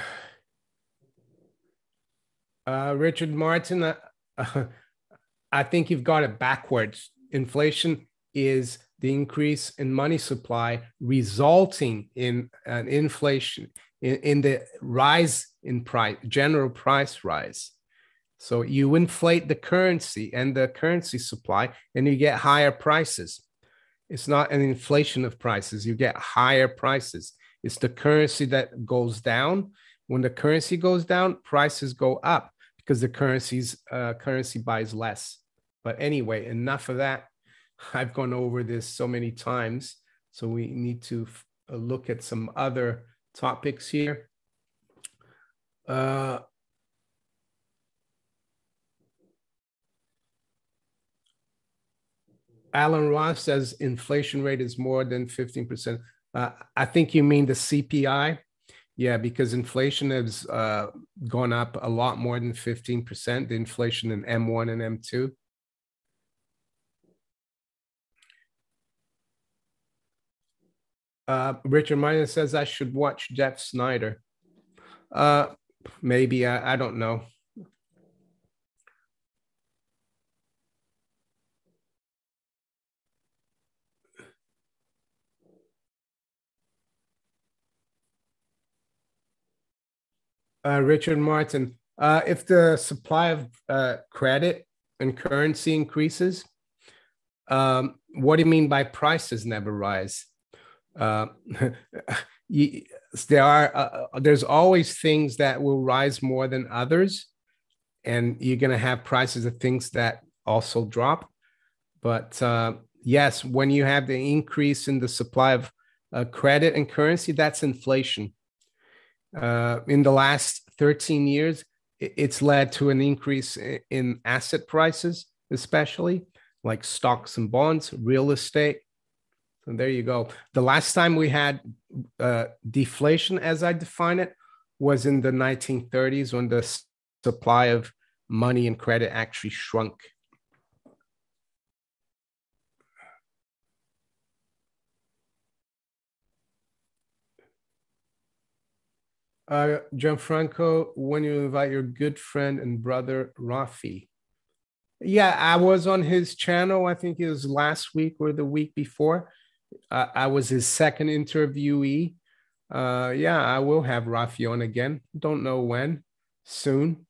uh, Richard Martin, uh, *laughs* I think you've got it backwards. Inflation is the increase in money supply resulting in an inflation in, in the rise in price, general price rise. So you inflate the currency and the currency supply, and you get higher prices. It's not an inflation of prices, you get higher prices. It's the currency that goes down. When the currency goes down, prices go up because the currency's uh, currency buys less. But anyway, enough of that. *laughs* I've gone over this so many times. So we need to f- uh, look at some other topics here. Uh, Alan Ross says inflation rate is more than 15%. Uh, I think you mean the CPI. Yeah, because inflation has uh, gone up a lot more than 15%, the inflation in M1 and M2. Uh, Richard Miner says I should watch Jeff Snider. Uh, maybe, I, I don't know. Uh, Richard Martin. Uh, if the supply of uh, credit and currency increases, um, what do you mean by prices never rise? Uh, *laughs* there are uh, uh, there's always things that will rise more than others, and you're going to have prices of things that also drop. But yes, when you have the increase in the supply of credit and currency, that's inflation uh, in the last 13 years, it's led to an increase in asset prices, especially like stocks and bonds, real estate. And there you go. The last time we had uh, deflation, as I define it, was in the 1930s when the supply of money and credit actually shrunk. Uh, Gianfranco, when you invite your good friend and brother Rafi. Yeah, I was on his channel. I think it was last week or the week before. Uh, I was his second interviewee. Uh, yeah, I will have Rafi on again. Don't know when. Soon.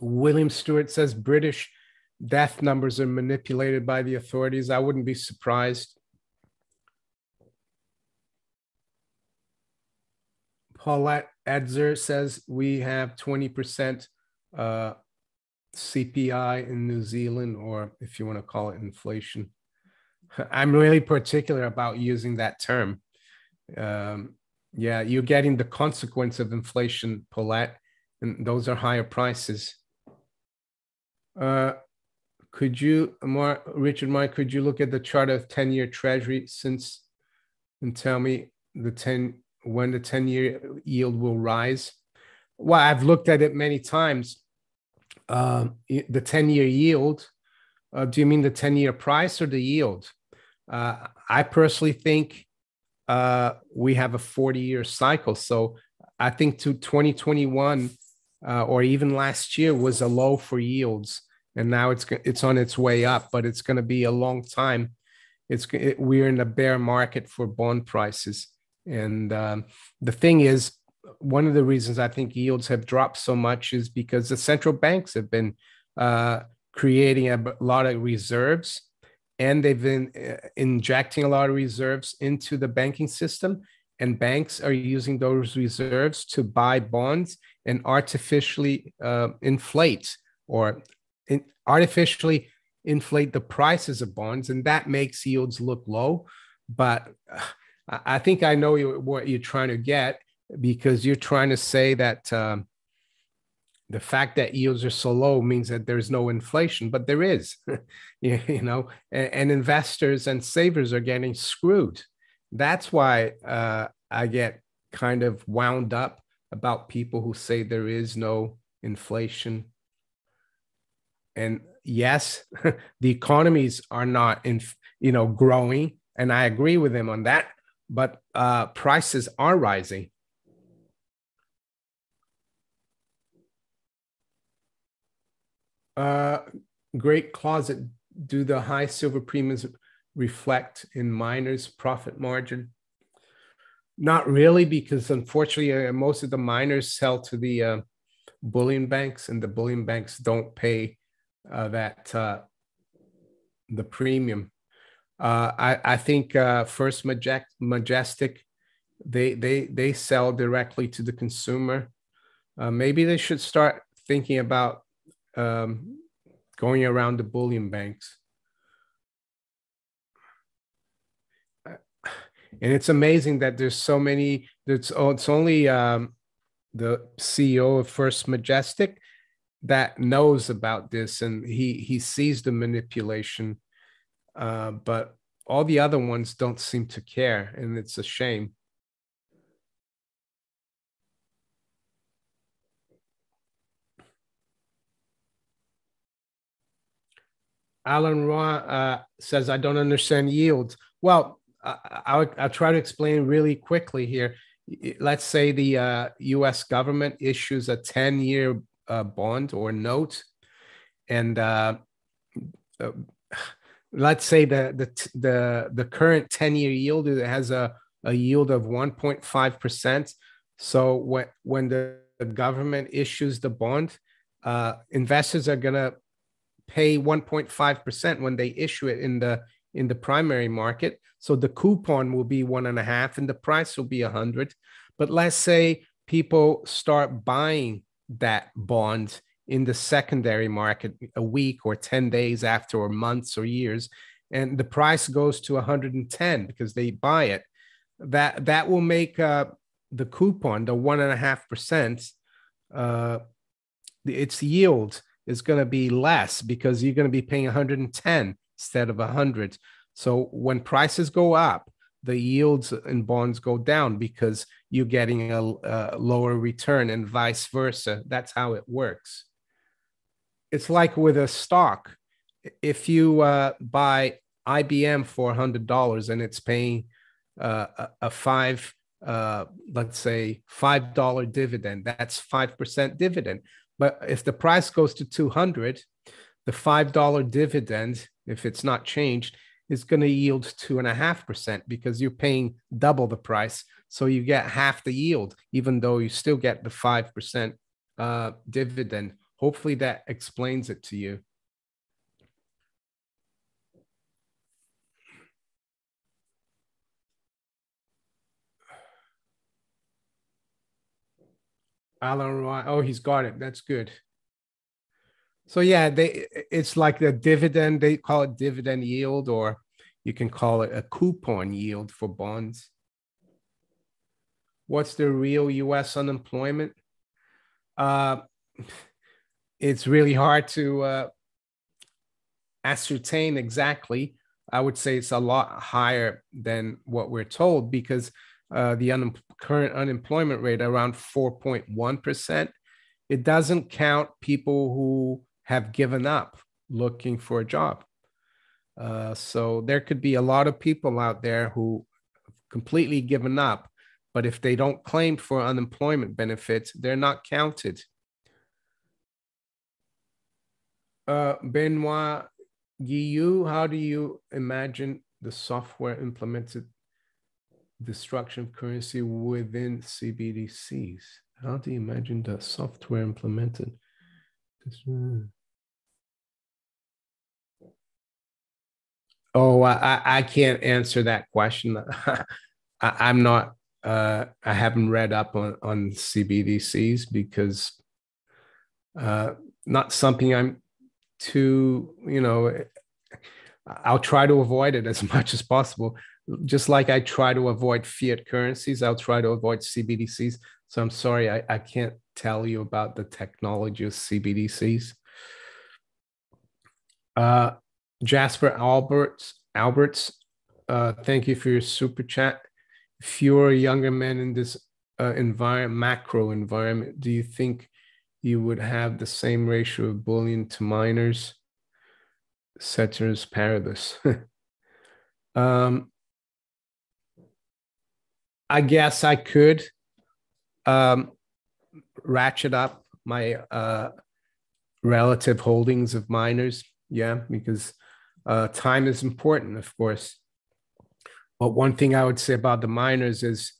William Stewart says British death numbers are manipulated by the authorities. I wouldn't be surprised. Paulette Edzer says we have 20% uh, CPI in New Zealand, or if you want to call it inflation. *laughs* I'm really particular about using that term. Um, yeah, you're getting the consequence of inflation, Paulette, and those are higher prices. Uh, could you, Mark, Richard, Mike, could you look at the chart of 10 year treasury since and tell me the 10 when the 10 year yield will rise? Well, I've looked at it many times. Uh, the 10 year yield, uh, do you mean the 10 year price or the yield? Uh, I personally think uh, we have a 40 year cycle. So I think to 2021 uh, or even last year was a low for yields. And now it's it's on its way up, but it's going to be a long time. It's it, we're in a bear market for bond prices. And um, the thing is, one of the reasons I think yields have dropped so much is because the central banks have been uh, creating a lot of reserves and they've been uh, injecting a lot of reserves into the banking system. And banks are using those reserves to buy bonds and artificially uh, inflate or in, artificially inflate the prices of bonds. And that makes yields look low. But uh, I think I know what you're trying to get because you're trying to say that um, the fact that yields are so low means that there's no inflation, but there is, *laughs* you know, and, and, investors and savers are getting screwed. That's why uh, I get kind of wound up about people who say there is no inflation. And yes, *laughs* the economies are not in, you know, growing, and I agree with them on that but uh, prices are rising. Uh, great closet. Do the high silver premiums reflect in miners' profit margin? Not really, because unfortunately, uh, most of the miners sell to the uh, bullion banks, and the bullion banks don't pay uh, that uh, the premium. Uh, I, I think uh, First Majestic, they they they sell directly to the consumer. Uh, maybe they should start thinking about um, going around the bullion banks. Uh, and it's amazing that there's so many. It's oh, it's only um, the CEO of First Majestic that knows about this, and he he sees the manipulation uh, but all the other ones don't seem to care, and it's a shame. Alan Raw uh, says, I don't understand yields. Well, I'll, I'll, try to explain really quickly here. Let's say the uh, US government issues a 10 year uh, bond or note, and uh, uh, let's say the the the, the current 10 year yield has a, a yield of 1.5%. So when when the, government issues the bond, uh, investors are gonna pay 1.5% when they issue it in the in the primary market. So the coupon will be one and a half and the price will be a hundred. But let's say people start buying that bond in the secondary market a week or 10 days after or months or years and the price goes to 110 because they buy it that that will make uh, the coupon the one and a half percent uh, its yield is going to be less because you're going to be paying 110 instead of 100. So when prices go up, the yields in bonds go down because you're getting a, a lower return and vice versa. That's how it works. It's like with a stock. If you uh, buy IBM for $100 and it's paying uh, a, five, uh, let's say $5 dividend, that's 5% dividend. But if the price goes to 200, the $5 dividend, if it's not changed, is going to yield two and a half percent because you're paying double the price. So you get half the yield, even though you still get the five percent uh, dividend. Hopefully that explains it to you. Alan Oh, he's got it. That's good. So yeah, they it's like the dividend, they call it dividend yield, or you can call it a coupon yield for bonds. What's the real US unemployment? Uh, it's really hard to uh, ascertain exactly. I would say it's a lot higher than what we're told because uh, the un- current unemployment rate around 4.1%. It doesn't count people who have given up looking for a job. Uh, so there could be a lot of people out there who have completely given up, but if they don't claim for unemployment benefits, they're not counted. Uh, Benoit Guillou, how do you imagine the software implemented destruction of currency within CBDCs? How do you imagine the software implemented? Oh, I, I can't answer that question. *laughs* I, am not. Uh, I haven't read up on on CBDCs because uh, not something I'm too. You know, I'll try to avoid it *laughs* as much as possible. Just like I try to avoid fiat currencies, I'll try to avoid CBDCs. So I'm sorry, I, I can't tell you about the technology of CBDCs. Uh, Jasper Alberts, Alberts, uh, thank you for your super chat. Fewer younger men in this uh, environment, macro environment, do you think you would have the same ratio of bullion to miners, Ceteris paribus. *laughs* um, I guess I could um, ratchet up my uh, relative holdings of miners. Yeah, because uh, time is important, of course. But one thing I would say about the miners is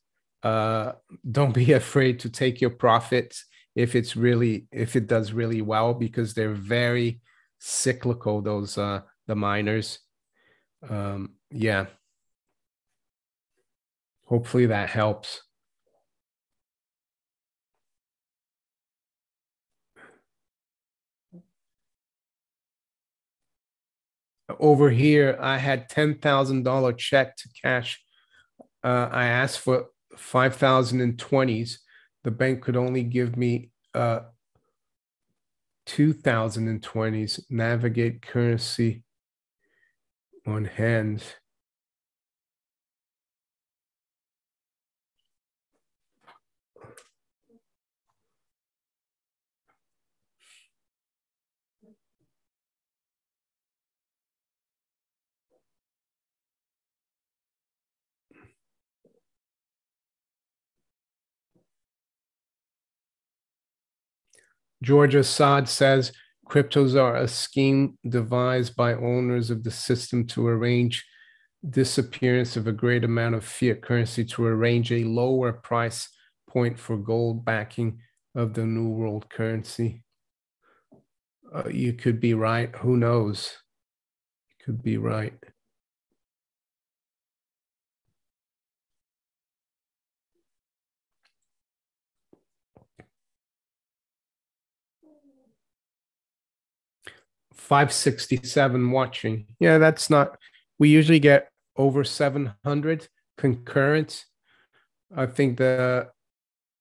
uh, don't be *laughs* afraid to take your profits if it's really if it does really well because they're very cyclical. Those uh, the miners. Um, yeah. Hopefully that helps. over here, I had ten thousand dollar check to cash. Uh, I asked for five thousand in twenties. The bank could only give me uh, two thousand in twenties. Navigate currency on hand. 'George Assad says cryptos are a scheme devised by owners of the system to arrange disappearance of a great amount of fiat currency to arrange a lower price point for gold backing of the new world currency. Uh, you could be right. Who knows? You Could be right. 567 watching. Yeah, that's not, we usually get over 700 concurrent. I think the,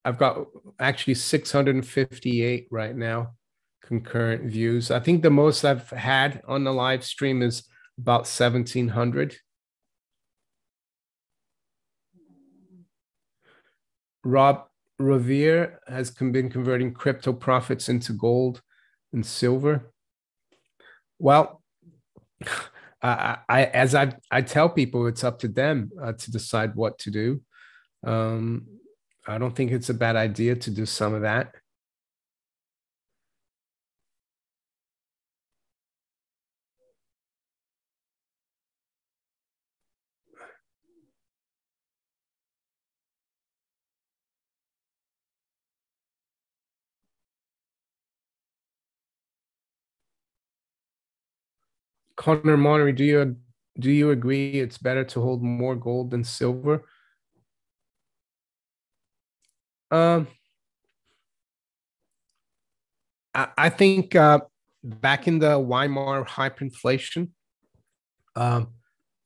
I've got actually 658 right now concurrent views. I think the most I've had on the live stream is about 1700. Rob Revere has been converting crypto profits into gold and silver. Well, *sighs* I, I as I I tell people, it's up to them uh, to decide what to do. Um, I don't think it's a bad idea to do some of that. Connor Monnery, do you do you agree it's better to hold more gold than silver? Um, I, I think uh, back in the Weimar hyperinflation, um,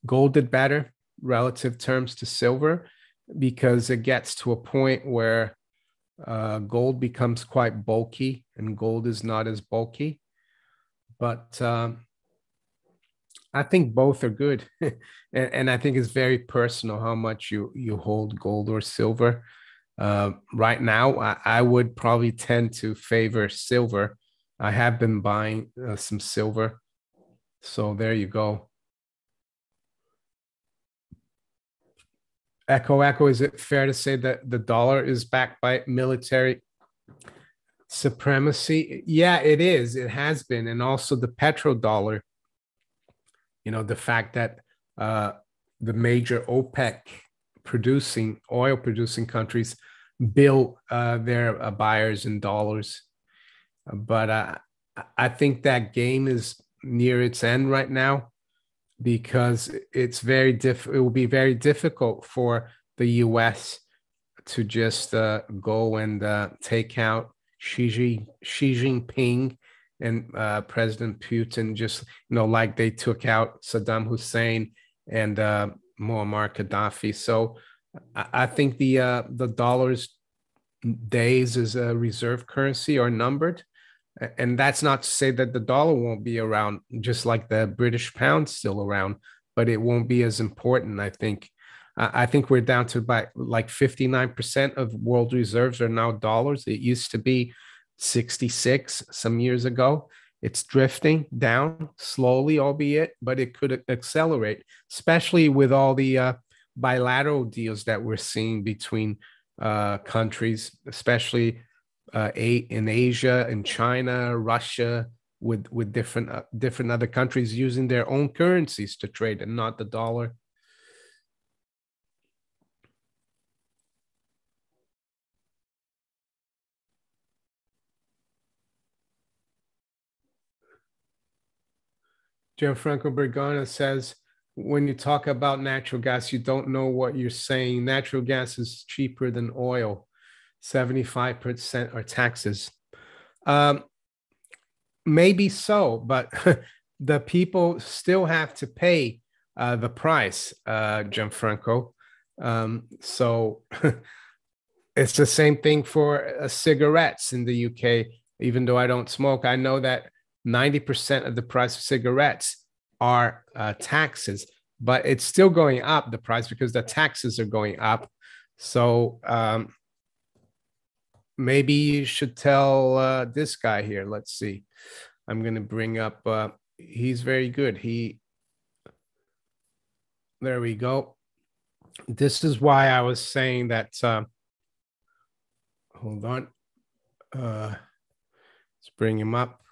gold did better relative terms to silver because it gets to a point where uh, gold becomes quite bulky and gold is not as bulky. But um, I think both are good, *laughs* and, and, I think it's very personal how much you you hold gold or silver. Uh, right now, I, I, would probably tend to favor silver. I have been buying uh, some silver, so there you go. Echo Echo, is it fair to say that the dollar is backed by military supremacy? Yeah, it is. It has been, and also the petrodollar you know the fact that uh, the major OPEC producing oil producing countries bill uh, their uh, buyers in dollars, but uh, I think that game is near its end right now because it's very diff. It will be very difficult for the U.S. to just uh, go and uh, take out Xi, Xi Jinping and uh, President Putin, just you know, like they took out Saddam Hussein and uh, Muammar Gaddafi. So I, I think the uh, the dollar's days as a reserve currency are numbered, and that's not to say that the dollar won't be around, just like the British pound still around, but it won't be as important. I think. I think we're down to about like 59% of world reserves are now dollars. It used to be 66 some years ago. It's drifting down slowly, albeit, but it could accelerate, especially with all the uh, bilateral deals that we're seeing between uh, countries, especially uh, in Asia and China, Russia, with with different uh, different other countries using their own currencies to trade and not the dollar. Gianfranco Bergana says, when you talk about natural gas, you don't know what you're saying. Natural gas is cheaper than oil. 75% are taxes. Um, maybe so, but *laughs* the people still have to pay uh, the price, uh, Gianfranco. Um, so *laughs* it's the same thing for uh, cigarettes in the UK. Even though I don't smoke, I know that 90% of the price of cigarettes are uh, taxes, but it's still going up the price because the taxes are going up. So um, maybe you should tell uh, this guy here. Let's see. I'm going to bring up, uh, he's very good. He, there we go. This is why I was saying that. Uh, hold on. Uh, let's bring him up.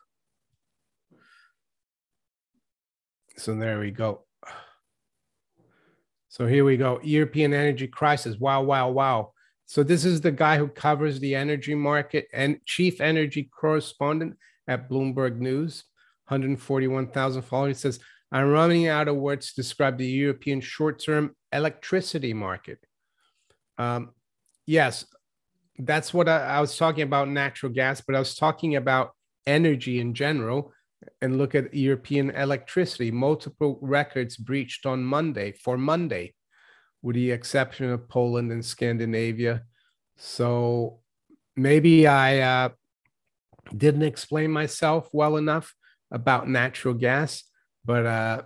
So there we go. So here we go. European energy crisis. Wow, wow, wow. So this is the guy who covers the energy market and chief energy correspondent at Bloomberg News. 141,000 followers. He says, I'm running out of words to describe the European short-term electricity market. Um, yes, that's what I, I was talking about natural gas, but I was talking about energy in general and look at European electricity. Multiple records breached on Monday for Monday, with the exception of Poland and Scandinavia. So maybe I uh, didn't explain myself well enough about natural gas, but uh,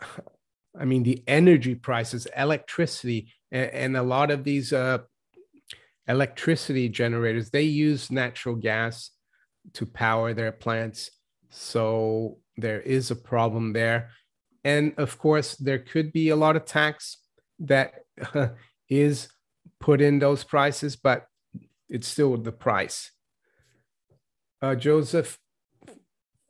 *sighs* I mean, the energy prices, electricity, and, and a lot of these uh, electricity generators, they use natural gas to power their plants. So there is a problem there. And of course, there could be a lot of tax that *laughs* uh, put in those prices, but it's still the price. Uh, Joseph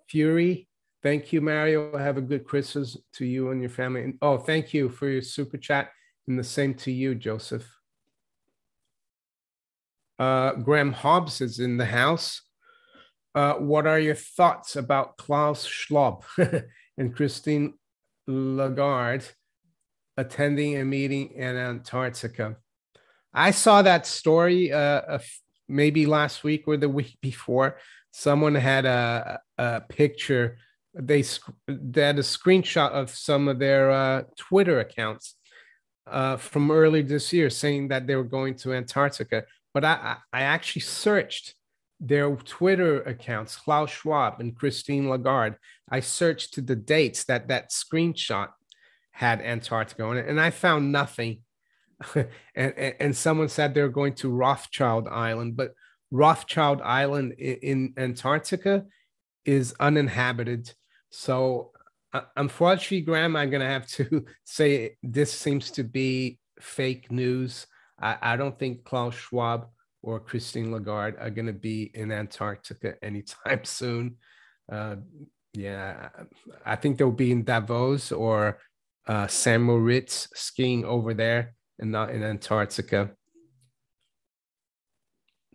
Fury, thank you, Mario. Have a good Christmas to you and your family. And, oh, thank you for your super chat, and the same to you, Joseph. Uh, Graham Hobbs is in the house. Uh, what are your thoughts about Klaus Schwab *laughs* and Christine Lagarde attending a meeting in Antarctica? I saw that story uh, maybe last week or the *laughs* week before. Someone had a, a picture. They, they had a screenshot of some of their uh, Twitter accounts uh, from early this year saying that they were going to Antarctica. But I, I actually searched their Twitter accounts, Klaus Schwab and Christine Lagarde. I searched to the dates that that screenshot had Antarctica on it, and I found nothing. *laughs* and, and, and someone said they're going to Rothschild Island, but Rothschild Island in, in Antarctica is uninhabited. So, uh, unfortunately, Graham, I'm going to have to *laughs* say this seems to be fake news. I, I don't think Klaus Schwab or Christine Lagarde are going to be in Antarctica *laughs* anytime soon. Uh, yeah, I think they'll be in Davos or uh, St. Moritz skiing over there and not in Antarctica.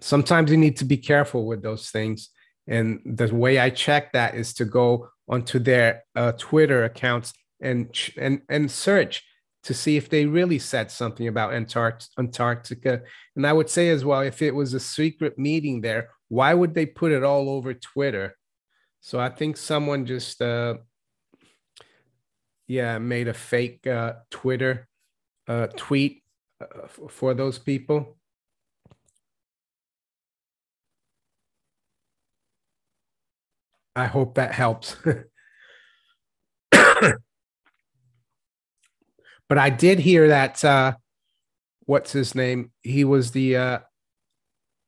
Sometimes you need to be careful with those things. And the way I check that is to go onto their uh, Twitter accounts and, and, and search to see if they really said something about Antarctica. And I would say as well, if it was a secret meeting there, why would they put it all over Twitter? So I think someone just, uh, yeah, made a fake uh, Twitter uh, tweet uh, for those people. I hope that helps. *laughs* But I did hear that uh, what's his name? He was the uh,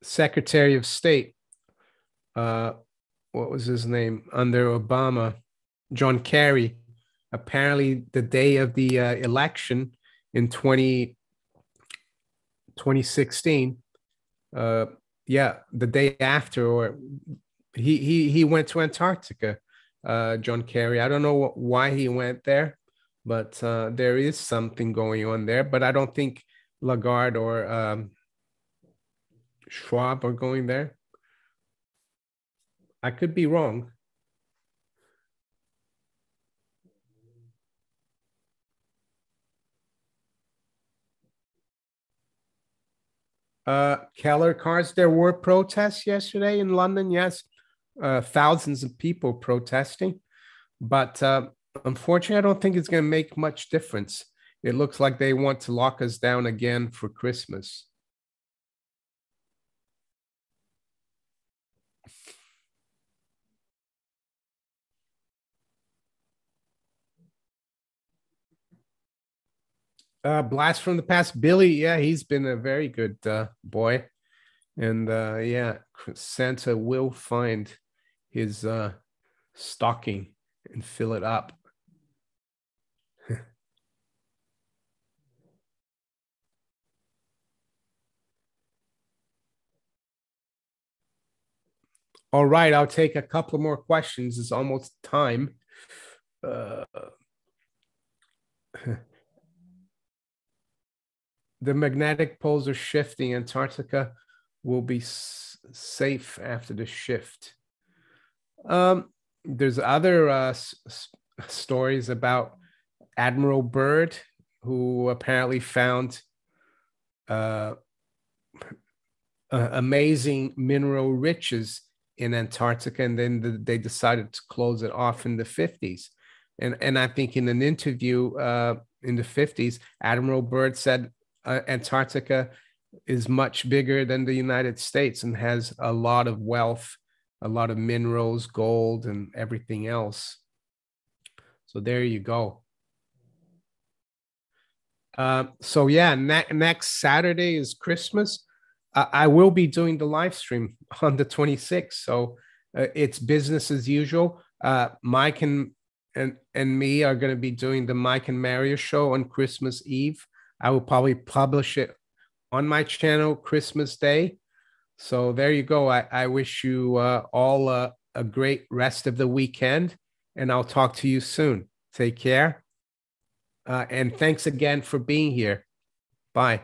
Secretary of State. Uh, what was his name under Obama? John Kerry. Apparently, the day of the uh, election in 20, 2016, uh, yeah, the day after, or he he he went to Antarctica. Uh, John Kerry. I don't know why he went there but uh, there is something going on there. But I don't think Lagarde or um, Schwab are going there. I could be wrong. Uh, Keller cars. There were protests yesterday in London. Yes, uh, thousands of people protesting, but uh, unfortunately, I don't think it's going to make much difference. It looks like they want to lock us down again for Christmas. Uh, blast from the past, Billy. Yeah, he's been a very good uh, boy, and uh, yeah, Santa will find his uh, stocking and fill it up. All right, I'll take a couple more questions. It's almost time. Uh, *laughs* the magnetic poles are shifting. Antarctica will be s- safe after the shift. Um, there's other uh, s- stories about Admiral Byrd, who apparently found uh, *laughs* uh, amazing mineral riches in Antarctica, and then the, they decided to close it off in the 50s. And, and I think in an interview uh, in the 50s, Admiral Byrd said uh, Antarctica is much bigger than the United States and has a lot of wealth a lot of minerals, gold, and everything else. So there you go. Uh, so yeah, ne- next Saturday is Christmas. I will be doing the live stream *laughs* on the 26th. So uh, it's business as usual. Uh, Mike and and and me are going to be doing the Mike and Mario show on Christmas Eve. I will probably publish it on my channel Christmas Day. So there you go. I, I wish you uh, all a, a great rest of the weekend, and I'll talk to you soon. Take care. Uh, and thanks again for being here. Bye.